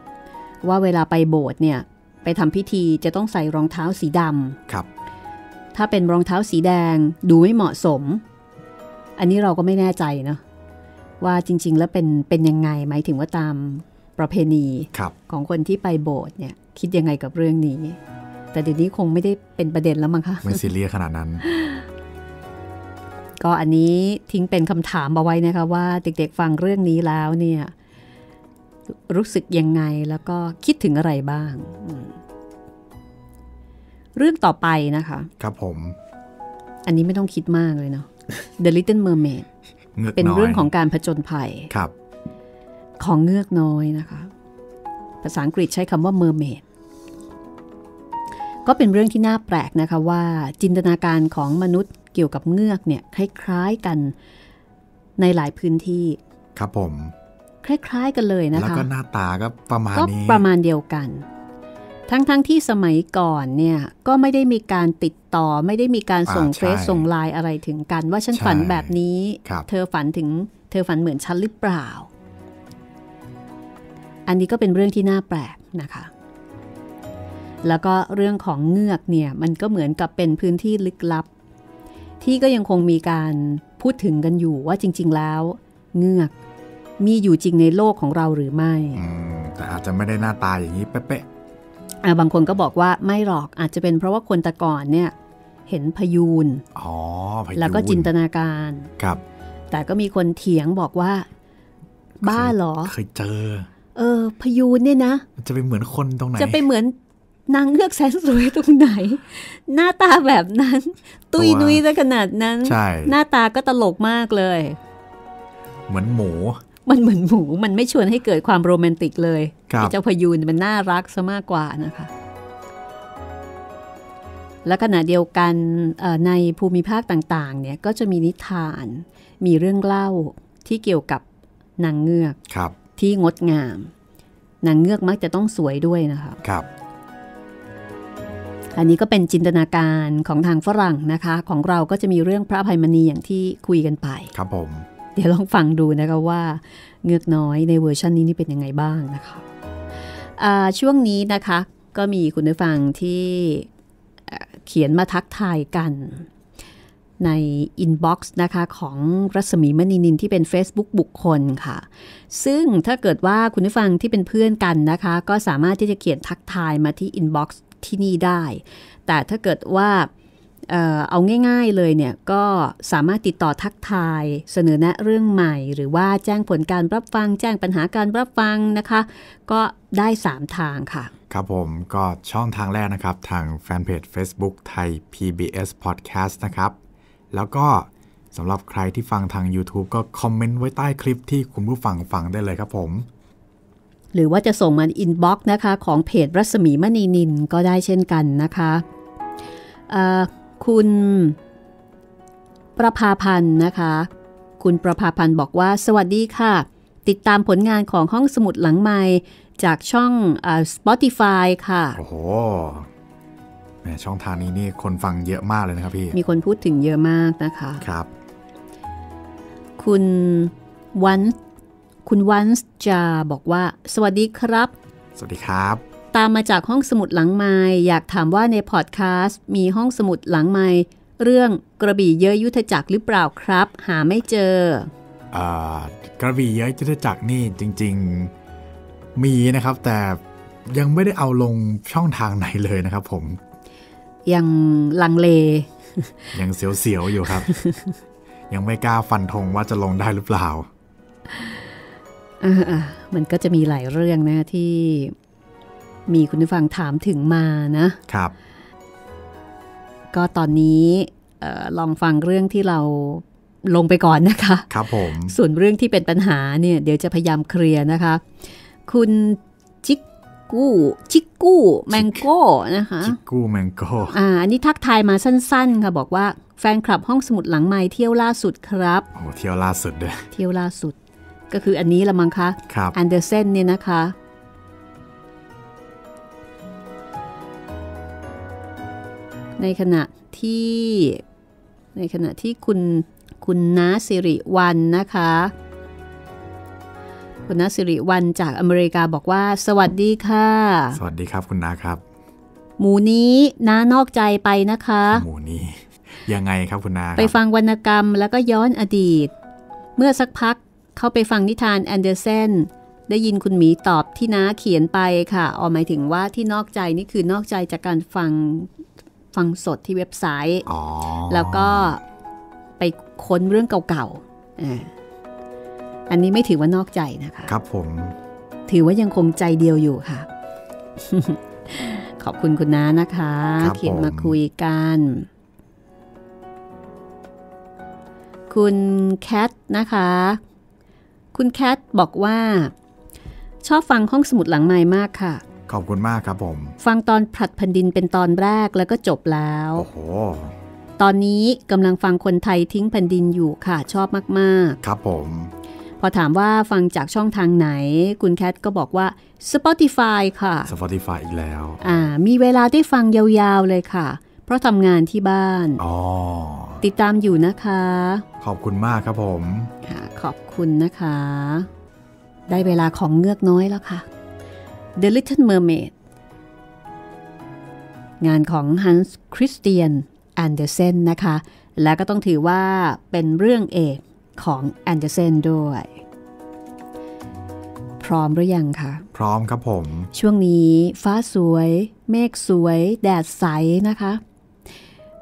Speaker 3: ว่าเวลาไปโบสถ์เนี่ยไปทำพิธีจะต้องใส่รองเท้าสีดำ
Speaker 2: ครับ
Speaker 3: ถ้าเป็นรองเท้าสีแดงดูไม่เหมาะสม อันนี้เราก็ไม่แน่ใจเนาะว่าจริง ๆ แล้วเป็นเป็นยังไงหมายถึงว่าตามประเพณี
Speaker 2: ครับ
Speaker 3: ของคนที่ไปโบสถ์เนี่ยคิดยังไงกับเรื่องนี้ แต่เดี๋ยวนี้คงไม่ได้เป็นประเด็นแล้วมั้งคะ
Speaker 2: ไม่ซีเรียสขนาดนั้น
Speaker 3: ก็อันนี้ทิ้งเป็นคำถามเอาไว้นะคะว่าเด็กๆฟังเรื่องนี้แล้วเนี่ยรู้สึกยังไงแล้วก็คิดถึงอะไรบ้างอืมเรื่องต่อไปนะคะ
Speaker 2: ครับผม
Speaker 3: อันนี้ไม่ต้องคิดมากเลยเนาะ The Little Mermaid
Speaker 2: เงือก
Speaker 3: เป็น
Speaker 2: น้อย
Speaker 3: เรื่องของการผจญภัย
Speaker 2: ครับ
Speaker 3: ของเงือกน้อยนะคะ ภาษาอังกฤษใช้คำว่า mermaid ก็เป็นเรื่องที่น่าแปลกนะคะว่าจินตนาการของมนุษย์เกี่ยวกับเงือกเนี่ยคล้ายๆกันในหลายพื้นที่
Speaker 2: ครับผม
Speaker 3: คล้ายๆกันเลยนะ
Speaker 2: แล้ว
Speaker 3: คะ
Speaker 2: ก็หน้าตาก็ประมาณ
Speaker 3: ก็
Speaker 2: นี้
Speaker 3: ประมาณเดียวกัน ทั้งๆทที่สมัยก่อนเนี่ยก็ไม่ได้มีการติดต่อ ไม่ได้มีการส่ง
Speaker 2: อ่า
Speaker 3: เฟซ
Speaker 2: ใช่
Speaker 3: ส่งไลน์อะไรถึงกัน ว่าฉัน
Speaker 2: ใช่
Speaker 3: ฝันแบบนี้
Speaker 2: ครับ
Speaker 3: เธอฝันถึง เธอฝันเหมือนฉันหรือเปล่า อันนี้ก็เป็นเรื่องที่น่าแปลกนะคะ แล้วก็เรื่องของเงือกเนี่ยมันก็เหมือนกับเป็นพื้นที่ลึกลับ ที่ก็ยังคงมีการพูดถึงกันอยู่ว่าจริง ๆ แล้ว เงือกมีอยู่จริงในโลกของเราหรือไม่
Speaker 2: อืมแต่อาจจะไม่ได้หน้าตาอย่างนี้เป๊ะ
Speaker 3: อ่าบางคนก็บอกว่าไม่หรอกอาจจะเป็นเพราะว่าคนแต่ก่อนเนี่ยเห็นพยูน
Speaker 2: ๆอ๋อพยูน
Speaker 3: แล้วก็จินตนาการ
Speaker 2: ครับ
Speaker 3: แต่ก็มีคนเถียงบอกว่า บ้าเหรอ
Speaker 2: เคยเจอ
Speaker 3: เออ พยูนเนี่ยนะ
Speaker 2: มันจะไปเหมือนคนตรงไหน
Speaker 3: จะไปเหมือน นางเงือกแสนสวยตรงไหน หน้าตาแบบนั้น ตุยนุยซะขนาดนั้น
Speaker 2: ใช่
Speaker 3: หน้าตาก็ตลกมากเลย
Speaker 2: เหมือนหมู
Speaker 3: มันเหมือนหมู มันไม่ชวนให้เกิดความโรแมนติกเลย
Speaker 2: ครับ
Speaker 3: ไอ้เจ้าพยูนมันน่ารักซะมากกว่านะคะ และขณะเดียวกันเอ่อในภูมิภาคต่างๆ เนี่ยก็จะมีนิทาน มีเรื่องเล่าที่เกี่ยวกับนางเงือก
Speaker 2: ครับ
Speaker 3: ที่งดงามนางเงือกมักจะต้องสวยด้วยนะคะ
Speaker 2: ครับ
Speaker 3: อันนี้ก็เป็นจินตนาการของทางฝรั่งนะคะ ของเราก็จะมีเรื่องพระอภัยมณีอย่างที่คุยกันไป
Speaker 2: ครับผม
Speaker 3: เดี๋ยวลองฟังดูนะคะว่าเงือกน้อยในเวอร์ชันนี้นี่เป็นยังไงบ้างนะคะอ่าช่วงนี้นะคะก็มีคุณผู้ฟังที่เอ่อเขียนมาทักทายกันใน inbox นะคะของรัศมีมณีนินที่เป็น Facebook บุคคลค่ะ ซึ่งถ้าเกิดว่าคุณผู้ฟังที่เป็นเพื่อนกันนะคะ ก็สามารถที่จะเขียนทักทายมาที่ inbox ที่นี่ได้ แต่ถ้าเกิดว่าเอาง่าย ๆเลยเนี่ยก็สามารถติดต่อทักทายเสนอแนะเรื่องใหม่ หรือว่าแจ้งผลการรับฟัง แจ้งปัญหาการรับฟังนะคะ ก็ได้ 3 ทางค่ะ
Speaker 2: ครับผมก็ช่องทางแรกนะครับ ทางแฟนเพจ Facebook Thai PBS Podcast นะครับ แล้วก็สำหรับใครที่ฟังทาง YouTube ก็คอมเมนต์ไว้ใต้คลิปที่คุณผู้ฟังฟังได้เลยครับผม
Speaker 3: หรือว่าจะส่งมา inbox นะคะ ของเพจรัศมีมณีนินก็ได้เช่นกันนะคะเอ่อคุณประภาพันธ์นะคะ คุณประภาพันธ์บอกว่า สวัสดีค่ะ ติดตามผลงานของห้องสมุดหลังไม้จากช่องเออ Spotify ค่ะ
Speaker 2: โอ้โหแหมช่องทางนี้นี่คนฟังเยอะมากเลยนะครับพี่
Speaker 3: มีคนพูดถึงเยอะมากนะคะ
Speaker 2: ครับ
Speaker 3: คุณวัน คุณวันจะบอกว่า สวัสดีครับ
Speaker 2: สวัสดีครับ
Speaker 3: ตามมาจากห้องสมุดหลังไม้อยากถามว่าในพอดแคสต์มีห้องสมุดหลังไม้เรื่องกระบี่เยอะยุทธจักรหรือเปล่าครับ หาไม่เจอ
Speaker 2: เอ่อกระบี่เย้ยจุทจักรนี่จริง ๆมีนะครับ แต่ยังไม่ได้เอาลงช่องทางไหนเลยนะครับ ผม
Speaker 3: ยังลังเล
Speaker 2: ยังเสียวๆอยู่ครับ ยังไม่กล้าฟันธงว่าจะลงได้หรือเปล่า
Speaker 3: อ่าๆ มันก็จะมีหลายเรื่องนะที่มีคุณผู้ฟังถามถึงมานะ
Speaker 2: ครับ
Speaker 3: ก็ตอนนี้เออลองฟังเรื่องที่เราลงไปก่อนนะคะ
Speaker 2: ครับผม
Speaker 3: ส่วนเรื่องที่เป็นปัญหาเนี่ยเดี๋ยวจะพยายามเคลียร์นะคะ คุณจิกกู้จิกกู้แมงโก้นะคะ
Speaker 2: จิกกู้แมงโก้
Speaker 3: อ่าอันนี้ทักทายมาสั้นๆ ค่ะบอกว่าแฟนคลับห้องสมุดหลังไม้เที่ยวล่าสุดครับ
Speaker 2: โอ้เที่ยวล่าสุดด้วย
Speaker 3: เที่ยวล่าสุด ก็คืออันนี้ละมั้งคะ
Speaker 2: ครับ
Speaker 3: อันเดอร์เซนเนี่ยนะคะในขณะที่ในขณะที่คุณคุณน้าสิริวันนะคะ คุณน้าสิริวันจากอเมริกาบอกว่า สวัสดีค่ะ
Speaker 2: สวัสดีครับคุณนาครับ
Speaker 3: หมูนี้น้านอกใจไปนะคะ
Speaker 2: หมูนี้ยังไงครับคุณนาครับ
Speaker 3: ไปฟังวรรณกรรมแล้วก็ย้อนอดีต เมื่อสักพัก เข้าไปฟังนิทานแอนเดอร์เซนได้ยินคุณหมีตอบที่น้าเขียนไปค่ะออหมายถึงว่าที่นอกใจนี่คือนอกใจจากการฟังฟังสดที่เว็บไซต์
Speaker 2: อ๋อ
Speaker 3: แล้วก็ไปค้นเรื่องเก่าๆอ่าอันนี้ไม่ถือว่านอกใจนะคะ
Speaker 2: ครับผม
Speaker 3: ถือว่ายังคงใจเดียวอยู่ค่ะ ขอบคุณคุณน้านะคะ
Speaker 2: ครับ
Speaker 3: เขียน
Speaker 2: ผม
Speaker 3: มาคุยกัน คุณแคทนะคะ คุณแคทบอกว่า ชอบฟังห้องสมุดหลังไม้มากค่ะ
Speaker 2: ขอบคุณมากครับผม
Speaker 3: ฟังตอนผลัดแผ่นดินเป็นตอนแรกแล้วก็จบแล้ว
Speaker 2: โอ้โห
Speaker 3: ตอนนี้กำลังฟังคนไทยทิ้งแผ่นดินอยู่ค่ะชอบมาก
Speaker 2: ครับผม
Speaker 3: ๆพอถามว่าฟังจากช่องทางไหน คุณแคทก็บอกว่า Spotify ค่ะ
Speaker 2: Spotify อีกแล้ว
Speaker 3: อ่า มีเวลาได้ฟังยาวๆเลยค่ะ เพราะทำงานที่บ้าน
Speaker 2: อ๋อ
Speaker 3: ติดตามอยู่นะคะ
Speaker 2: ขอบคุณมากครับผม
Speaker 3: ค่ะ ขอบคุณนะคะ ได้เวลาของเงือกน้อยแล้วค่ะ The Little Mermaid งานของ Hans Christian Andersen นะคะ และก็ต้องถือว่าเป็นเรื่องเอกของ Andersen ด้วย พร้อมหรือยังคะ
Speaker 2: พร้อมครับผม
Speaker 3: ช่วงนี้ฟ้าสวย เมฆสวย แดดใสนะคะ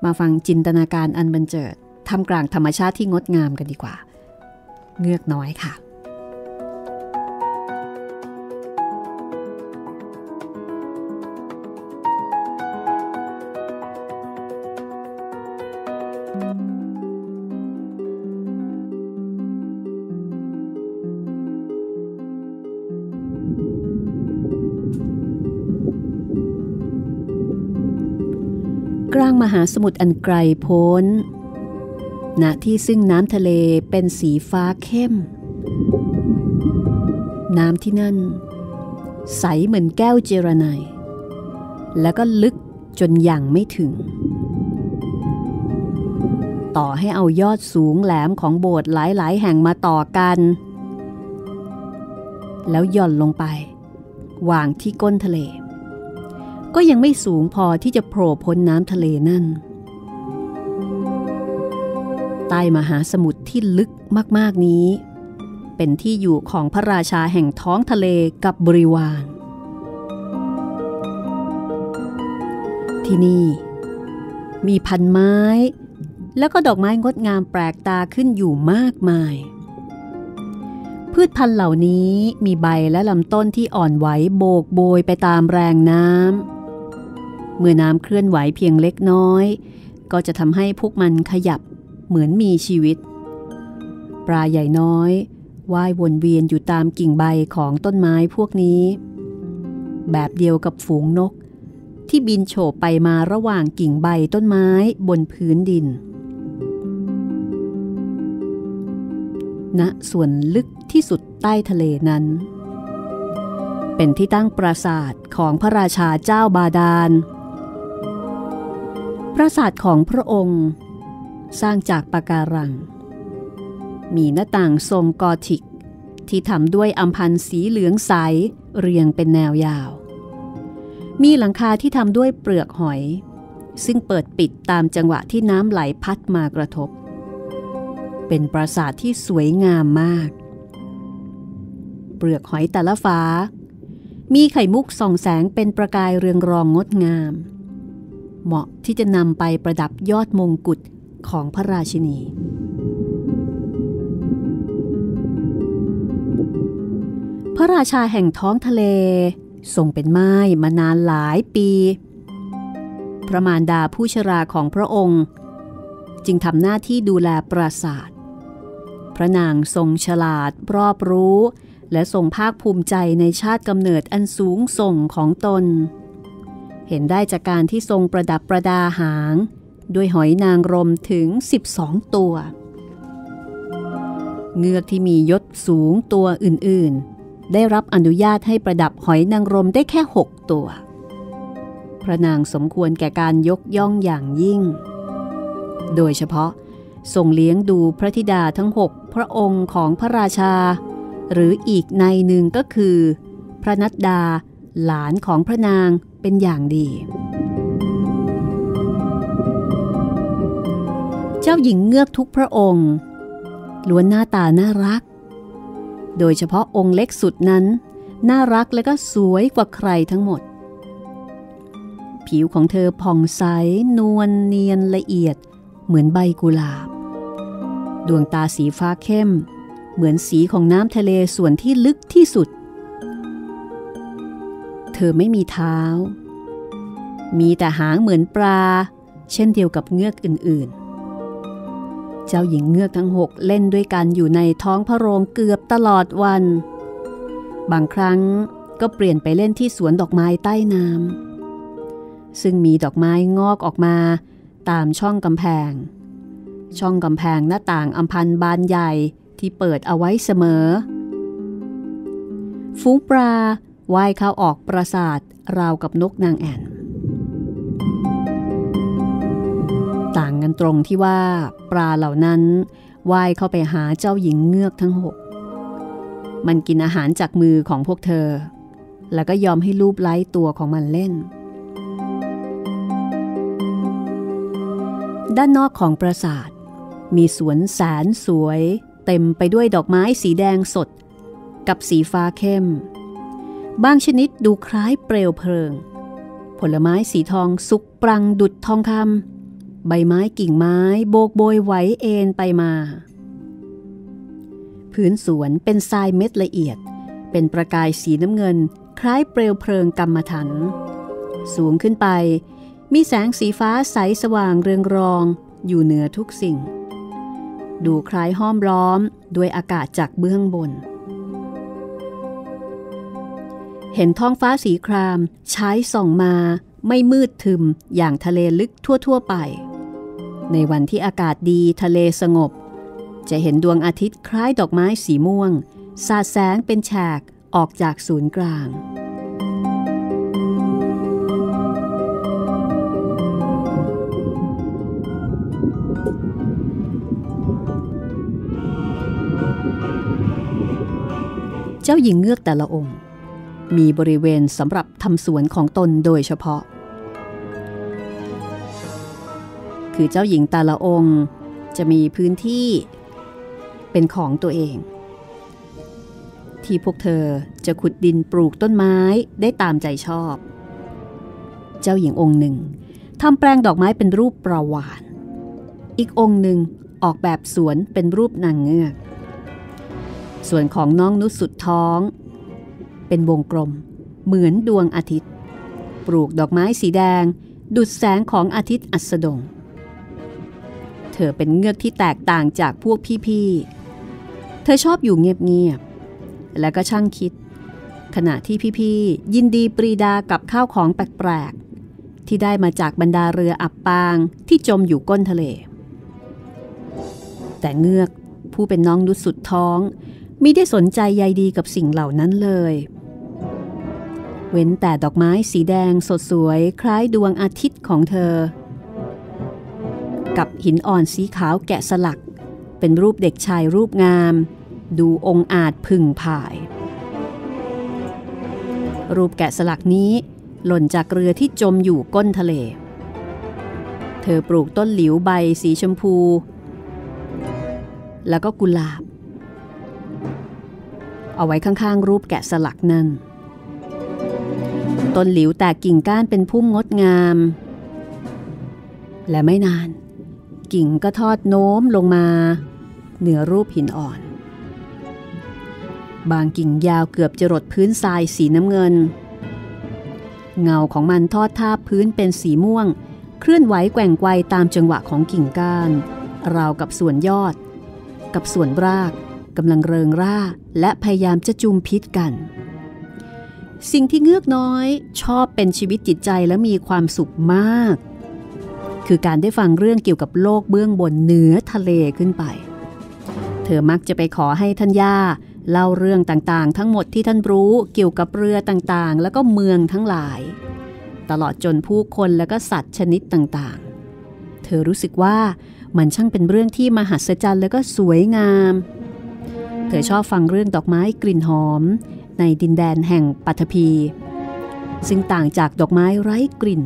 Speaker 3: มาฟังจินตนาการอันบันเจิดทำกลางธรรมชาติที่งดงามกันดีกว่า เงือกน้อยค่ะ กลางมหาสมุทรอันไกลโพ้น ณที่ซึ่งน้ำทะเลเป็นสีฟ้าเข้ม น้ำที่นั่น ใสเหมือนแก้วเจรไนแล้วก็ลึกจนยังไม่ถึง ต่อให้เอายอดสูงแหลมของโบสถ์หลาย ๆ แห่งมาต่อกัน แล้วหย่อนลงไป วางที่ก้นทะเล ก็ยังไม่สูงพอที่จะโผล่พ้นน้ำทะเลนั่น ใต้มหาสมุทรที่ลึกมากๆนี้ เป็นที่อยู่ของพระราชาแห่งท้องทะเลกับบริวาร ที่นี่ มีพันไม้ แล้วก็ดอกไม้งดงามแปลกตาขึ้นอยู่มากมาย พืชพันธุ์เหล่านี้มีใบและลำต้นที่อ่อนไหวโบกโบยไปตามแรงน้ำเมื่อน้ำเคลื่อนไหวเพียงเล็กน้อย ก็จะทำให้พวกมันขยับ เหมือนมีชีวิต ปลาใหญ่น้อยว่ายวนเวียนอยู่ตามกิ่งใบของต้นไม้พวกนี้ แบบเดียวกับฝูงนก ที่บินโฉบไปมาระหว่างกิ่งใบต้นไม้บนพื้นดินณส่วนลึกที่สุดใต้ทะเลนั้น เป็นที่ตั้งปราสาทของพระราชาเจ้าบาดาล ปราสาทของพระองค์ สร้างจากปะการัง มีหน้าต่างทรงกอธิก ที่ทำด้วยอัมพันธ์สีเหลืองใสเรียงเป็นแนวยาว มีหลังคาที่ทำด้วยเปลือกหอย ซึ่งเปิดปิดตามจังหวะที่น้ำไหลพัดมากระทบ เป็นปราสาทที่สวยงามมาก เปลือกหอยแต่ละฟ้า มีไข่มุกส่องแสงเป็นประกายเรืองรองงดงาม เหมาะที่จะนำไปประดับยอดมงกุฎ ของพระราชินี พระราชาแห่งท้องทะเลทรงเป็นไม้มานานหลายปี พระมารดาผู้ชราของพระองค์ จึงทำหน้าที่ดูแลปราสาทพระนางทรงฉลาดรอบรู้ และทรงภาคภูมิใจในชาติกำเนิดอันสูงส่งของตน เห็นได้จากการที่ทรงประดับประดาหาง ด้วยหอยนางรมถึง 12 ตัว เงือกที่มียศสูงตัวอื่นๆ ได้รับอนุญาตให้ประดับหอยนางรมได้แค่ 6 ตัว พระนางสมควรแก่การยกย่องอย่างยิ่ง โดยเฉพาะทรงเลี้ยงดูพระธิดาทั้งหกพระองค์ของพระราชา หรืออีกในหนึ่งก็คือ พระนัดดาหลานของพระนางเป็นอย่างดี เจ้าหญิงเงือกทุกพระองค์ล้วนหน้าตาน่ารัก โดยเฉพาะองค์เล็กสุดนั้น น่ารักและก็สวยกว่าใครทั้งหมด ผิวของเธอผ่องใส นวลเนียนละเอียด เหมือนใบกุหลาบ ดวงตาสีฟ้าเข้ม เหมือนสีของน้ำทะเลส่วนที่ลึกที่สุด เธอไม่มีเท้า มีแต่หางเหมือนปลา เช่นเดียวกับเงือกอื่น เจ้าหญิงเงือกทั้งหกเล่นด้วยกันอยู่ในท้องพระโรงเกือบตลอดวัน บางครั้งก็เปลี่ยนไปเล่นที่สวนดอกไม้ใต้น้ำซึ่งมีดอกไม้งอกออกมาตามช่องกำแพง ช่องกำแพงหน้าต่างอัมพันบานใหญ่ที่เปิดเอาไว้เสมอ ฟูงปลาว่ายเข้าออกปราสาทราวกับนกนางแอ่น ต่างกันตรงที่ว่าปลาเหล่านั้นว่ายเข้าไปหาเจ้าหญิงเงือกทั้งหก มันกินอาหารจากมือของพวกเธอ แล้วก็ยอมให้ลูบไล้ตัวของมันเล่น ด้านนอกของปราสาท มีสวนแสนสวย เต็มไปด้วยดอกไม้สีแดงสด กับสีฟ้าเข้ม บางชนิดดูคล้ายเปลวเพลิง ผลไม้สีทองสุกปรังดุดทองคำ ใบไม้กิ่งไม้โบกโบยไหวเอ็นไปมาพื้นสวนเป็นทรายเม็ดละเอียด เป็นประกายสีน้ำเงิน คล้ายเปลวเพลิงกรรมฐานสูงขึ้นไป มีแสงสีฟ้าใสสว่างเรืองรอง อยู่เหนือทุกสิ่ง ดูคล้ายห้อมล้อมด้วยอากาศจากเบื้องบน เห็นท้องฟ้าสีครามใช้ส่องมาไม่มืดทึมอย่างทะเลลึกทั่ว ๆ ไป ในวันที่อากาศดีทะเลสงบ จะเห็นดวงอาทิตย์คล้ายดอกไม้สีม่วง สาดแสงเป็นแฉกออกจากศูนย์กลาง เจ้าหญิงเงือกแต่ละองค์ มีบริเวณสำหรับทำสวนของตนโดยเฉพาะ คือเจ้าหญิงแต่ละองค์ จะมีพื้นที่เป็นของตัวเอง ที่พวกเธอจะขุดดินปลูกต้นไม้ได้ตามใจชอบ เจ้าหญิงองค์หนึ่งทำแปลงดอกไม้เป็นรูปประวาน อีกองค์หนึ่งออกแบบสวนเป็นรูปนางเงือก ส่วนของน้องนุสุดท้อง เป็นวงกลมเหมือนดวงอาทิตย์ ปลูกดอกไม้สีแดง ดุดแสงของอาทิตย์อัสดง ธอเป็นเงือกที่แตกต่างจากพวกพี่ๆ เธอชอบอยู่เงียบๆ และก็ช่างคิด ขณะที่พี่ๆ ยินดีปรีดากับข้าวของแปลกๆ ที่ได้มาจากบรรดาเรืออับปางที่จมอยู่ก้นทะเล แต่เงือกผู้เป็นน้องนุสุดท้องไมิได้สนใจใยดีกับสิ่งเหล่านั้นเลย เว้นแต่ดอกไม้สีแดงสดสวยคล้ายดวงอาทิตย์ของเธอ หินอ่อนสีขาวแกะสลัก เป็นรูปเด็กชายรูปงาม ดูองอาจพึ่งผ่าย รูปแกะสลักนี้หล่นจากเรือที่จมอยู่ก้นทะเล เธอปลูกต้นหลิวใบสีชมพู แล้วก็กุหลาบ เอาไว้ข้างๆ รูปแกะสลักนั่นต้นหลิวแตกกิ่งก้านเป็นพุ่มงดงาม และไม่นาน กิ่งก็ทอดโน้มลงมา เหนือรูปหินอ่อน บางกิ่งยาวเกือบจะรดพื้นทรายสีน้ำเงิน เงาของมันทอดทาบพื้นเป็นสีม่วง เคลื่อนไหวแกว่งไกวตามจังหวะของกิ่งก้าน ราวกับส่วนยอด กับส่วนรากกำลังเริงร่าและพยายามจะจุมพิษกัน สิ่งที่เงือกน้อยชอบเป็นชีวิตจิตใจและมีความสุขมาก คือการได้ฟังเรื่องเกี่ยวกับโลกเบื้องบนเหนือทะเลขึ้นไป เธอมักจะไปขอให้ท่านย่าเล่าเรื่องต่างๆ ทั้งหมดที่ท่านรู้เกี่ยวกับเรือต่างๆ แล้วก็เมืองทั้งหลาย ตลอดจนผู้คนและก็สัตว์ชนิดต่างๆ เธอรู้สึกว่ามันช่างเป็นเรื่องที่มหัศจรรย์และก็สวยงาม เธอชอบฟังเรื่องดอกไม้กลิ่นหอม ในดินแดนแห่งปัทภีซึ่งต่างจากดอกไม้ไร้กลิ่น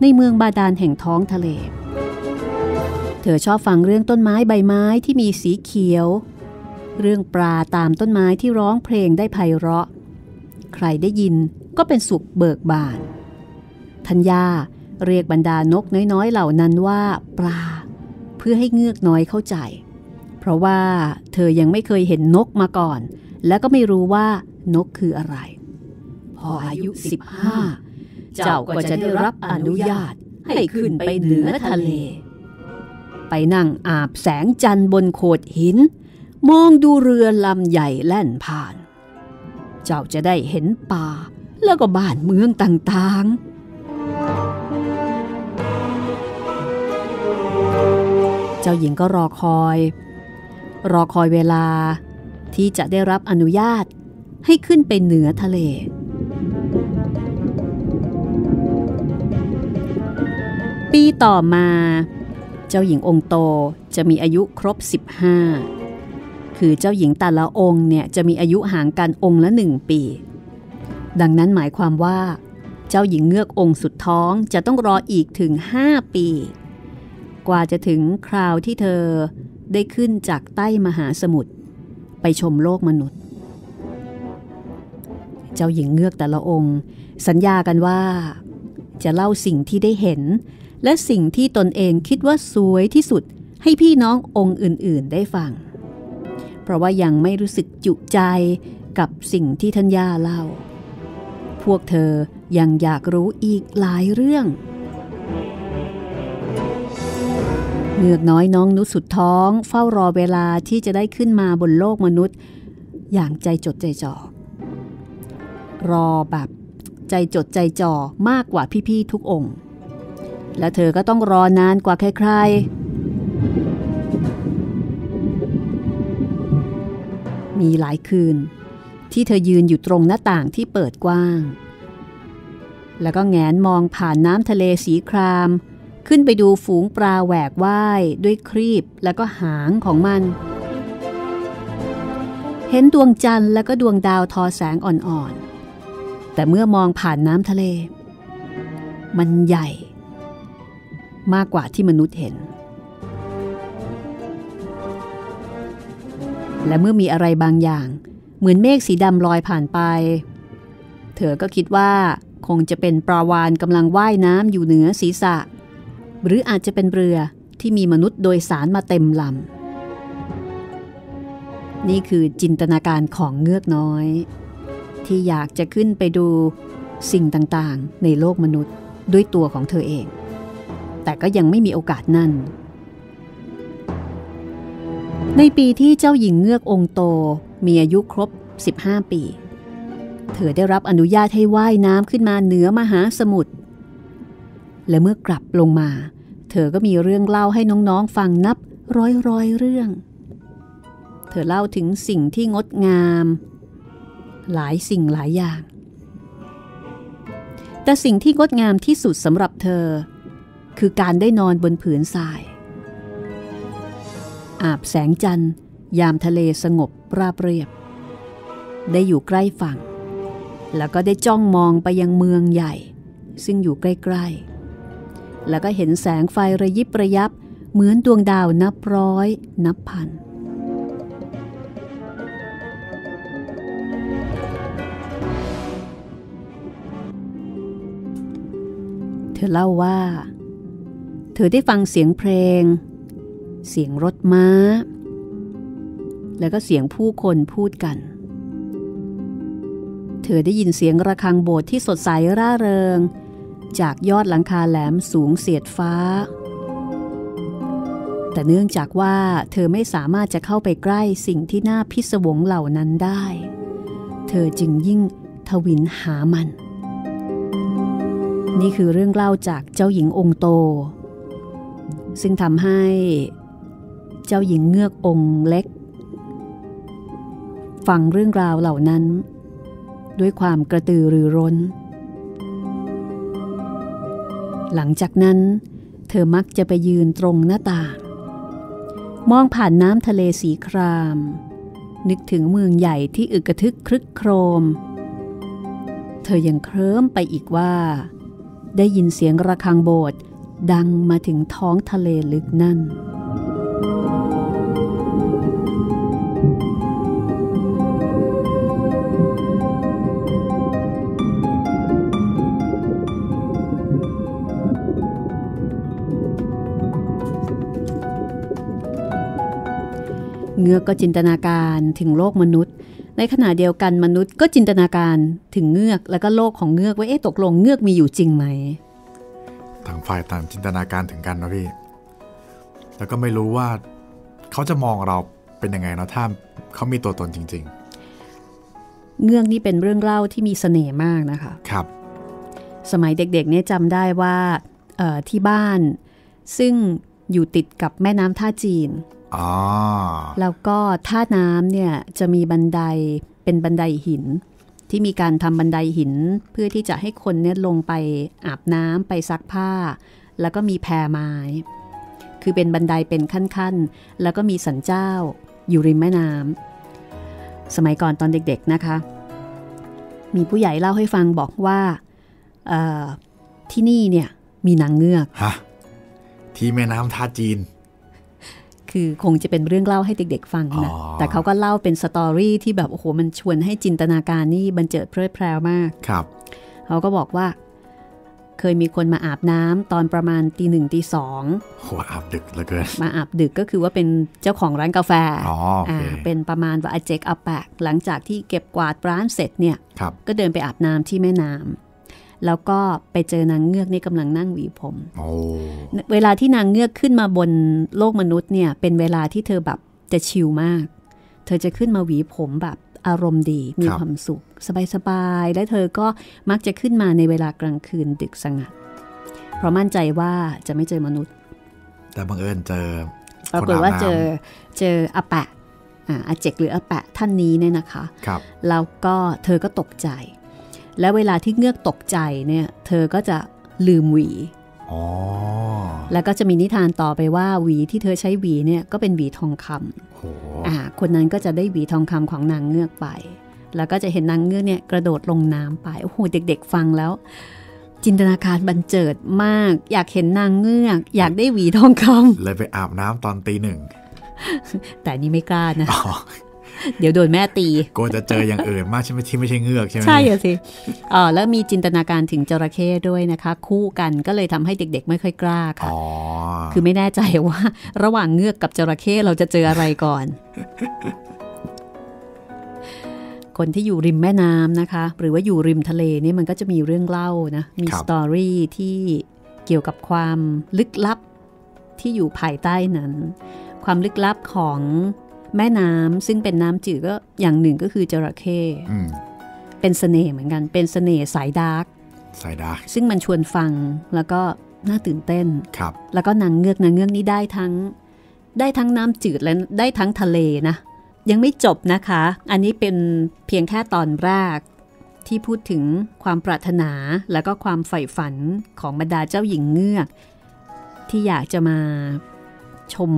Speaker 3: ในเมืองบาดาลแห่งท้องทะเล เธอชอบฟังเรื่องต้นไม้ใบไม้ที่มีสีเขียว เรื่องปลาตามต้นไม้ที่ร้องเพลงได้ไพเราะ ใครได้ยินก็เป็นสุขเบิกบาน ทัญญาเรียกบรรดานกน้อยๆ เหล่านั้นว่าปลา เพื่อให้เงือกน้อยเข้าใจ เพราะว่าเธอยังไม่เคยเห็นนกมาก่อน และก็ไม่รู้ว่านกคืออะไร พออายุ 15 เจ้าก็จะได้รับอนุญาตให้ขึ้นไปเหนือทะเล ไปนั่งอาบแสงจันทร์บนโขดหิน มองดูเรือลำใหญ่แล่นผ่าน เจ้าจะได้เห็นป่าแล้วก็บ้านเมืองต่างๆเจ้าหญิงก็รอคอย รอคอยเวลาที่จะได้รับอนุญาตให้ขึ้นไปเหนือทะเล ปีต่อมา เจ้าหญิงองค์โตจะมีอายุครบ 15 คือเจ้าหญิงแต่ละองค์เนี่ยจะมีอายุห่างกันองค์ละหนึ่งปี ดังนั้นหมายความว่า เจ้าหญิงเงือกองค์สุดท้องจะต้องรออีกถึง 5 ปี กว่าจะถึงคราวที่เธอได้ขึ้นจากใต้มหาสมุทรไปชมโลกมนุษย์ เจ้าหญิงเงือกแต่ละองค์ สัญญากันว่า จะเล่าสิ่งที่ได้เห็น และสิ่งที่ตนเองคิดว่าสวยที่สุดให้พี่น้ององค์อื่นๆได้ฟัง เพราะว่ายังไม่รู้สึกจุใจกับสิ่งที่ท่านย่าเล่า พวกเธอยังอยากรู้อีกหลายเรื่องเงือกน้อยน้องนุสุดท้อง เฝ้ารอเวลาที่จะได้ขึ้นมาบนโลกมนุษย์ อย่างใจจดใจจ่อ รอแบบใจจดใจจ่อมากกว่าพี่ๆทุกองค์ และเธอก็ต้องรอนานกว่าใครๆ มีหลายคืน ที่เธอยืนอยู่ตรงหน้าต่างที่เปิดกว้าง แล้วก็แงนมองผ่านน้ำทะเลสีคราม ขึ้นไปดูฝูงปลาแหวกว่ายด้วยครีบและก็หางของมัน เห็นดวงจันทร์และก็ดวงดาวทอแสงอ่อนๆ แต่เมื่อมองผ่านน้ำทะเล มันใหญ่ มากกว่าที่มนุษย์เห็น และเมื่อมีอะไรบางอย่าง เหมือนเมฆสีดำลอยผ่านไป เธอก็คิดว่าคงจะเป็นปลาวานกำลังว่ายน้ำอยู่เหนือศีรษะ หรืออาจจะเป็นเรือที่มีมนุษย์โดยสารมาเต็มลำ นี่คือจินตนาการของเงือกน้อย ที่อยากจะขึ้นไปดูสิ่งต่างๆ ในโลกมนุษย์ด้วยตัวของเธอเอง แต่ก็ยังไม่มีโอกาสนั่น ในปีที่เจ้าหญิงเงือกองโตมีอายุครบ 15 ปี เธอได้รับอนุญาตให้ว่ายน้ำขึ้นมาเหนือมหาสมุทร และเมื่อกลับลงมา เธอก็มีเรื่องเล่าให้น้องๆฟังนับร้อยร้อยเรื่อง เธอเล่าถึงสิ่งที่งดงาม หลายสิ่งหลายอย่าง แต่สิ่งที่งดงามที่สุดสำหรับเธอ คือการได้นอนบนผืนทราย อาบแสงจันทร์ ยามทะเลสงบราบเรียบ ได้อยู่ใกล้ฝั่ง แล้วก็ได้จ้องมองไปยังเมืองใหญ่ ซึ่งอยู่ใกล้ๆ แล้วก็เห็นแสงไฟระยิบระยับเหมือนดวงดาวนับร้อย นับพันเธอเล่าว่า เธอได้ฟังเสียงเพลง เสียงรถม้า แล้วก็เสียงผู้คนพูดกัน เธอได้ยินเสียงระฆังโบสถ์ที่สดใสร่าเริง จากยอดหลังคาแหลมสูงเสียดฟ้า แต่เนื่องจากว่าเธอไม่สามารถจะเข้าไปใกล้สิ่งที่น่าพิศวงเหล่านั้นได้ เธอจึงยิ่งทวินหามัน นี่คือเรื่องเล่าจากเจ้าหญิงองค์โต ซึ่งทำให้เจ้าหญิงเงือกองค์เล็ก ฟังเรื่องราวเหล่านั้น ด้วยความกระตือรือร้น หลังจากนั้น เธอมักจะไปยืนตรงหน้าต่าง มองผ่านน้ำทะเลสีคราม นึกถึงเมืองใหญ่ที่อึกระทึกครึกโครม เธอยังเคลิ้มไปอีกว่า ได้ยินเสียงระฆังโบสถ์ ดังมาถึงท้องทะเลลึกนั่น เงือกก็จินตนาการถึงโลกมนุษย์ ในขณะเดียวกันมนุษย์ก็จินตนาการถึงเงือกแล้วก็โลกของเงือกว่าเอ๊ะตกลงเงือกมีอยู่จริงไหม
Speaker 2: ทางฝ่ายต่างจินตนาการถึงกันนะพี่ แล้วก็ไม่รู้ว่าเขาจะมองเราเป็นยังไงเนาะถ้าเขามีตัวตนจริง
Speaker 3: เงือกนี่เป็นเรื่องเล่าที่มีเสน่ห์มากนะคะ
Speaker 2: ๆครับ
Speaker 3: สมัยเด็กๆเนี่ยจำได้ว่าเอ่อที่บ้าน ซึ่งอยู่ติดกับแม่น้ำท่าจีน
Speaker 2: อ๋อ
Speaker 3: แล้วก็ท่าน้ำเนี่ยจะมีบันไดเป็นบันไดหิน ที่มีการทำบันไดหิน เพื่อที่จะให้คนเนี่ยลงไปอาบน้ำไปซักผ้า แล้วก็มีแพไม้ คือเป็นบันไดเป็นขั้นๆ แล้วก็มีสันเจ้าอยู่ริมแม่น้ำสมัยก่อนตอนเด็กๆนะคะ มีผู้ใหญ่เล่าให้ฟังบอกว่าที่นี่เนี่ยมีนางเงือก
Speaker 2: ฮะที่แม่น้ำท่าจีน
Speaker 3: คือคงจะเป็นเรื่องเล่าให้เด็กๆฟังนะ
Speaker 2: อ๋อ
Speaker 3: แต่เขาก็เล่าเป็นสตอรี่ที่แบบโอ้โหมันชวนให้จินตนาการนี่บันเจิดเพลิดเพลวมาก
Speaker 2: ครับ
Speaker 3: เขาก็บอกว่า เคยมีคนมาอาบน้ำตอนประมาณตีหนึ่งตีสอง
Speaker 2: โหอาบดึกเหลือเกิน
Speaker 3: มาอาบดึกก็คือว่าเป็นเจ้าของร้านกาแฟ
Speaker 2: อ๋อโอเค
Speaker 3: เป็นประมาณว่าอาเจกอาแปกหลังจากที่เก็บกวาดร้านเสร็จเนี่ย
Speaker 2: ครับ
Speaker 3: ก็เดินไปอาบน้ำที่แม่น้ำ แล้วก็ไปเจอนางเงือกนี่กำลังนั่งหวีผม
Speaker 2: โอ้
Speaker 3: เวลาที่นางเงือกขึ้นมาบนโลกมนุษย์เนี่ย เป็นเวลาที่เธอแบบจะชิลมาก เธอจะขึ้นมาหวีผมแบบอารมณ์ดีมีความสุข สบายๆ และเธอก็มักจะขึ้นมาในเวลากลางคืนดึกสงัด เพราะมั่นใจว่าจะไม่เจอมนุษย์
Speaker 2: แต่บังเอิญเจอ
Speaker 3: ปรากฏว่าเจอเจออาแปะอ่าอาเจกหรืออาแปะท่านนี้เนี่ยนะคะ
Speaker 2: ครับ
Speaker 3: แล้วก็เธอก็ตกใจ และเวลาที่เงือกตกใจเนี่ยเธอก็จะลืมหวี
Speaker 2: อ๋อ
Speaker 3: แล้วก็จะมีนิทานต่อไปว่าหวีที่เธอใช้หวีเนี่ยก็เป็นหวีทองคำ
Speaker 2: โห
Speaker 3: อ่าคนนั้นก็จะได้หวีทองคำของนางเงือกไป แล้วก็จะเห็นนางเงือกเนี่ยกระโดดลงน้ำไปโอ้โหเด็ก ๆ ฟังแล้ว จินตนาการบันเจิดมาก อยากเห็นนางเงือก อยากได้หวีทองคำ
Speaker 2: เลยไปอาบน้ำตอนตีหนึ่ง
Speaker 3: แต่นี่ไม่กล้านะ
Speaker 2: อ๋อ
Speaker 3: เดี๋ยวโดนแม่ตี
Speaker 2: กลัวจะเจออย่างอื่นมากใช่ไหมที่ไม่ใช่เงือกใช่ไหม
Speaker 3: ใช่อะสิอ๋อแล้วมีจินตนาการถึงจระเข้ด้วยนะคะ คู่กันก็เลยทำให้เด็กๆ ไม่ค่อยกล้าค่ะ
Speaker 2: อ๋อ
Speaker 3: คือไม่แน่ใจว่า ระหว่างเงือกกับจระเข้เราจะเจออะไรก่อน คนที่อยู่ริมแม่น้ำนะคะ หรือว่าอยู่ริมทะเลนี่มันก็จะมีเรื่องเล่านะมี
Speaker 2: ครับ
Speaker 3: สตอรี่ที่เกี่ยวกับความลึกลับที่อยู่ภายใต้นั้น ความลึกลับของ แม่น้ำซึ่งเป็นน้ำจืดก็อย่างหนึ่งก็คือจระเข้
Speaker 2: อืม
Speaker 3: เป็นเสน่ห์เหมือนกัน เป็นเสน่ห์สาย dark
Speaker 2: สาย dark
Speaker 3: ซึ่งมันชวนฟังแล้วก็น่าตื่นเต้น
Speaker 2: ครับ
Speaker 3: แล้วก็นางเงือกนางเงือกนี่ได้ทั้ง ได้ทั้งน้ำจืดและได้ทั้งทะเลนะ ยังไม่จบนะคะ อันนี้เป็นเพียงแค่ตอนแรกที่พูดถึงความปรารถนาแล้วก็ความใฝ่ฝันของบรรดาเจ้าหญิงเงือก ที่อยากจะมาชม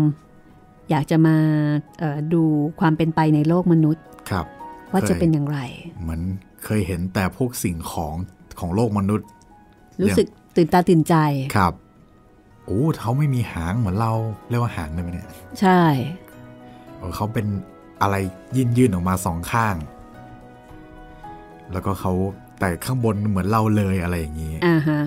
Speaker 3: อยากจะมาเอ่อดูความเป็นไปในโลกมนุษย์
Speaker 2: ครับ
Speaker 3: ว่า
Speaker 2: เคย
Speaker 3: จะเป็นอย่างไร
Speaker 2: เหมือนเคยเห็นแต่พวกสิ่งของของโลกมนุษย์
Speaker 3: รู้สึกตื่นตาตื่นใจ
Speaker 2: ครับโอ้เขาไม่มีหางเหมือนเราเรียกว่าหางได้ไหมเนี่ย
Speaker 3: ใช่
Speaker 2: เออเขาเป็นอะไรยื่นยื่นออกมาสองข้าง แล้วก็เขาแต่ข้างบนเหมือนเราเลยอะไรอย่างนี้
Speaker 3: อ่าฮะ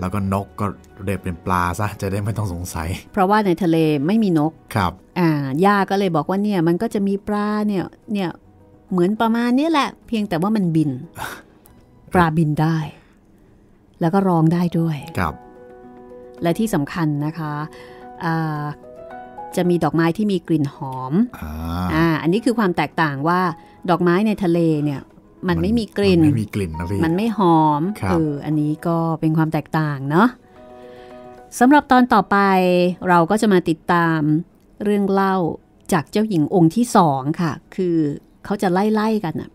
Speaker 2: แล้วก็นกก็เรียกเป็นปลาซะจะได้ไม่ต้องสงสัย
Speaker 3: เพราะว่าในทะเลไม่มีนก
Speaker 2: ครับ
Speaker 3: อ่าย่าก็เลยบอกว่าเนี่ยมันก็จะมีปลาเนี่ยเนี่ยเหมือนประมาณนี้แหละ เพียงแต่ว่ามันบิน ปลาบินได้ แล้วก็ร้องได้ด้วย
Speaker 2: ครับ
Speaker 3: และที่สำคัญนะคะอ่าจะมีดอกไม้ที่มีกลิ่นหอม
Speaker 2: อ่า
Speaker 3: อ่าอันนี้คือความแตกต่างว่าดอกไม้ในทะเลเนี่ยมันไม่มีกลิ่น
Speaker 2: มันไม่มีกลิ่นนะพี่
Speaker 3: มันไม่หอม
Speaker 2: ครับ
Speaker 3: เอออันนี้ก็เป็นความแตกต่างเนาะสำหรับตอนต่อไปเราก็จะมาติดตาม เรื่องเล่าจากเจ้าหญิงองค์ที่สองค่ะ คือเขาจะไล่ไล่ๆกันอะ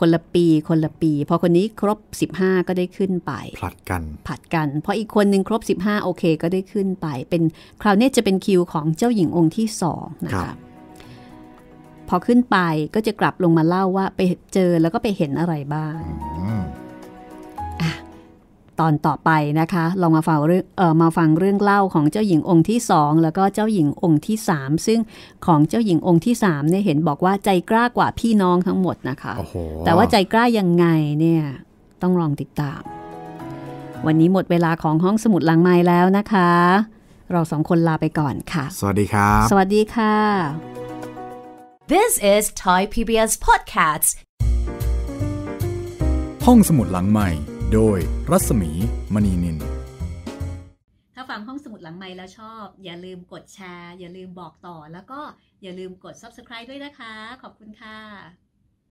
Speaker 3: คนละปีคนละปี พอคนนี้ครบ 15 ก็ได้ขึ้นไป
Speaker 2: ผลัดกัน
Speaker 3: ผัดกันพออีกคนหนึ่งครบ 15 โอเค ก็ได้ขึ้นไป เป็นคราวนี้จะเป็นคิวของเจ้าหญิงองค์ที่สองนะ
Speaker 2: ครั
Speaker 3: คะ
Speaker 2: บ
Speaker 3: พอขึ้นไปก็จะกลับลงมาเล่าว่าไปเจอแล้วก็ไปเห็นอะไรบ้าง
Speaker 2: อืม
Speaker 3: ตอนต่อไปนะคะ ลองมาฟังเรื่องเออมาฟังเรื่องเล่าของเจ้าหญิงองค์ที่สองแล้วก็เจ้าหญิงองค์ที่สามซึ่งของเจ้าหญิงองค์ที่สามเนี่ยเห็นบอกว่าใจกล้ากว่าพี่น้องทั้งหมดนะคะ
Speaker 2: โอ้โห
Speaker 3: แต่ว่าใจกล้ายังไงเนี่ยต้องลองติดตาม วันนี้หมดเวลาของห้องสมุดหลังไม้แล้วนะคะ เราสองคนลาไปก่อนค่ะ
Speaker 2: สวัสดีครับ
Speaker 3: สวัสดีค่ะ
Speaker 1: This is Thai PBS Podcasts.
Speaker 4: ห้องสมุดหลังใหม่ โดยรัศมีมณีนิน
Speaker 3: ถ้าฟังห้องสมุดหลังไม้แล้วชอบ อย่าลืมกดแชร์ อย่าลืมบอกต่อ แล้วก็อย่าลืมกด subscribe ด้วยนะคะ ขอบคุณค่ะ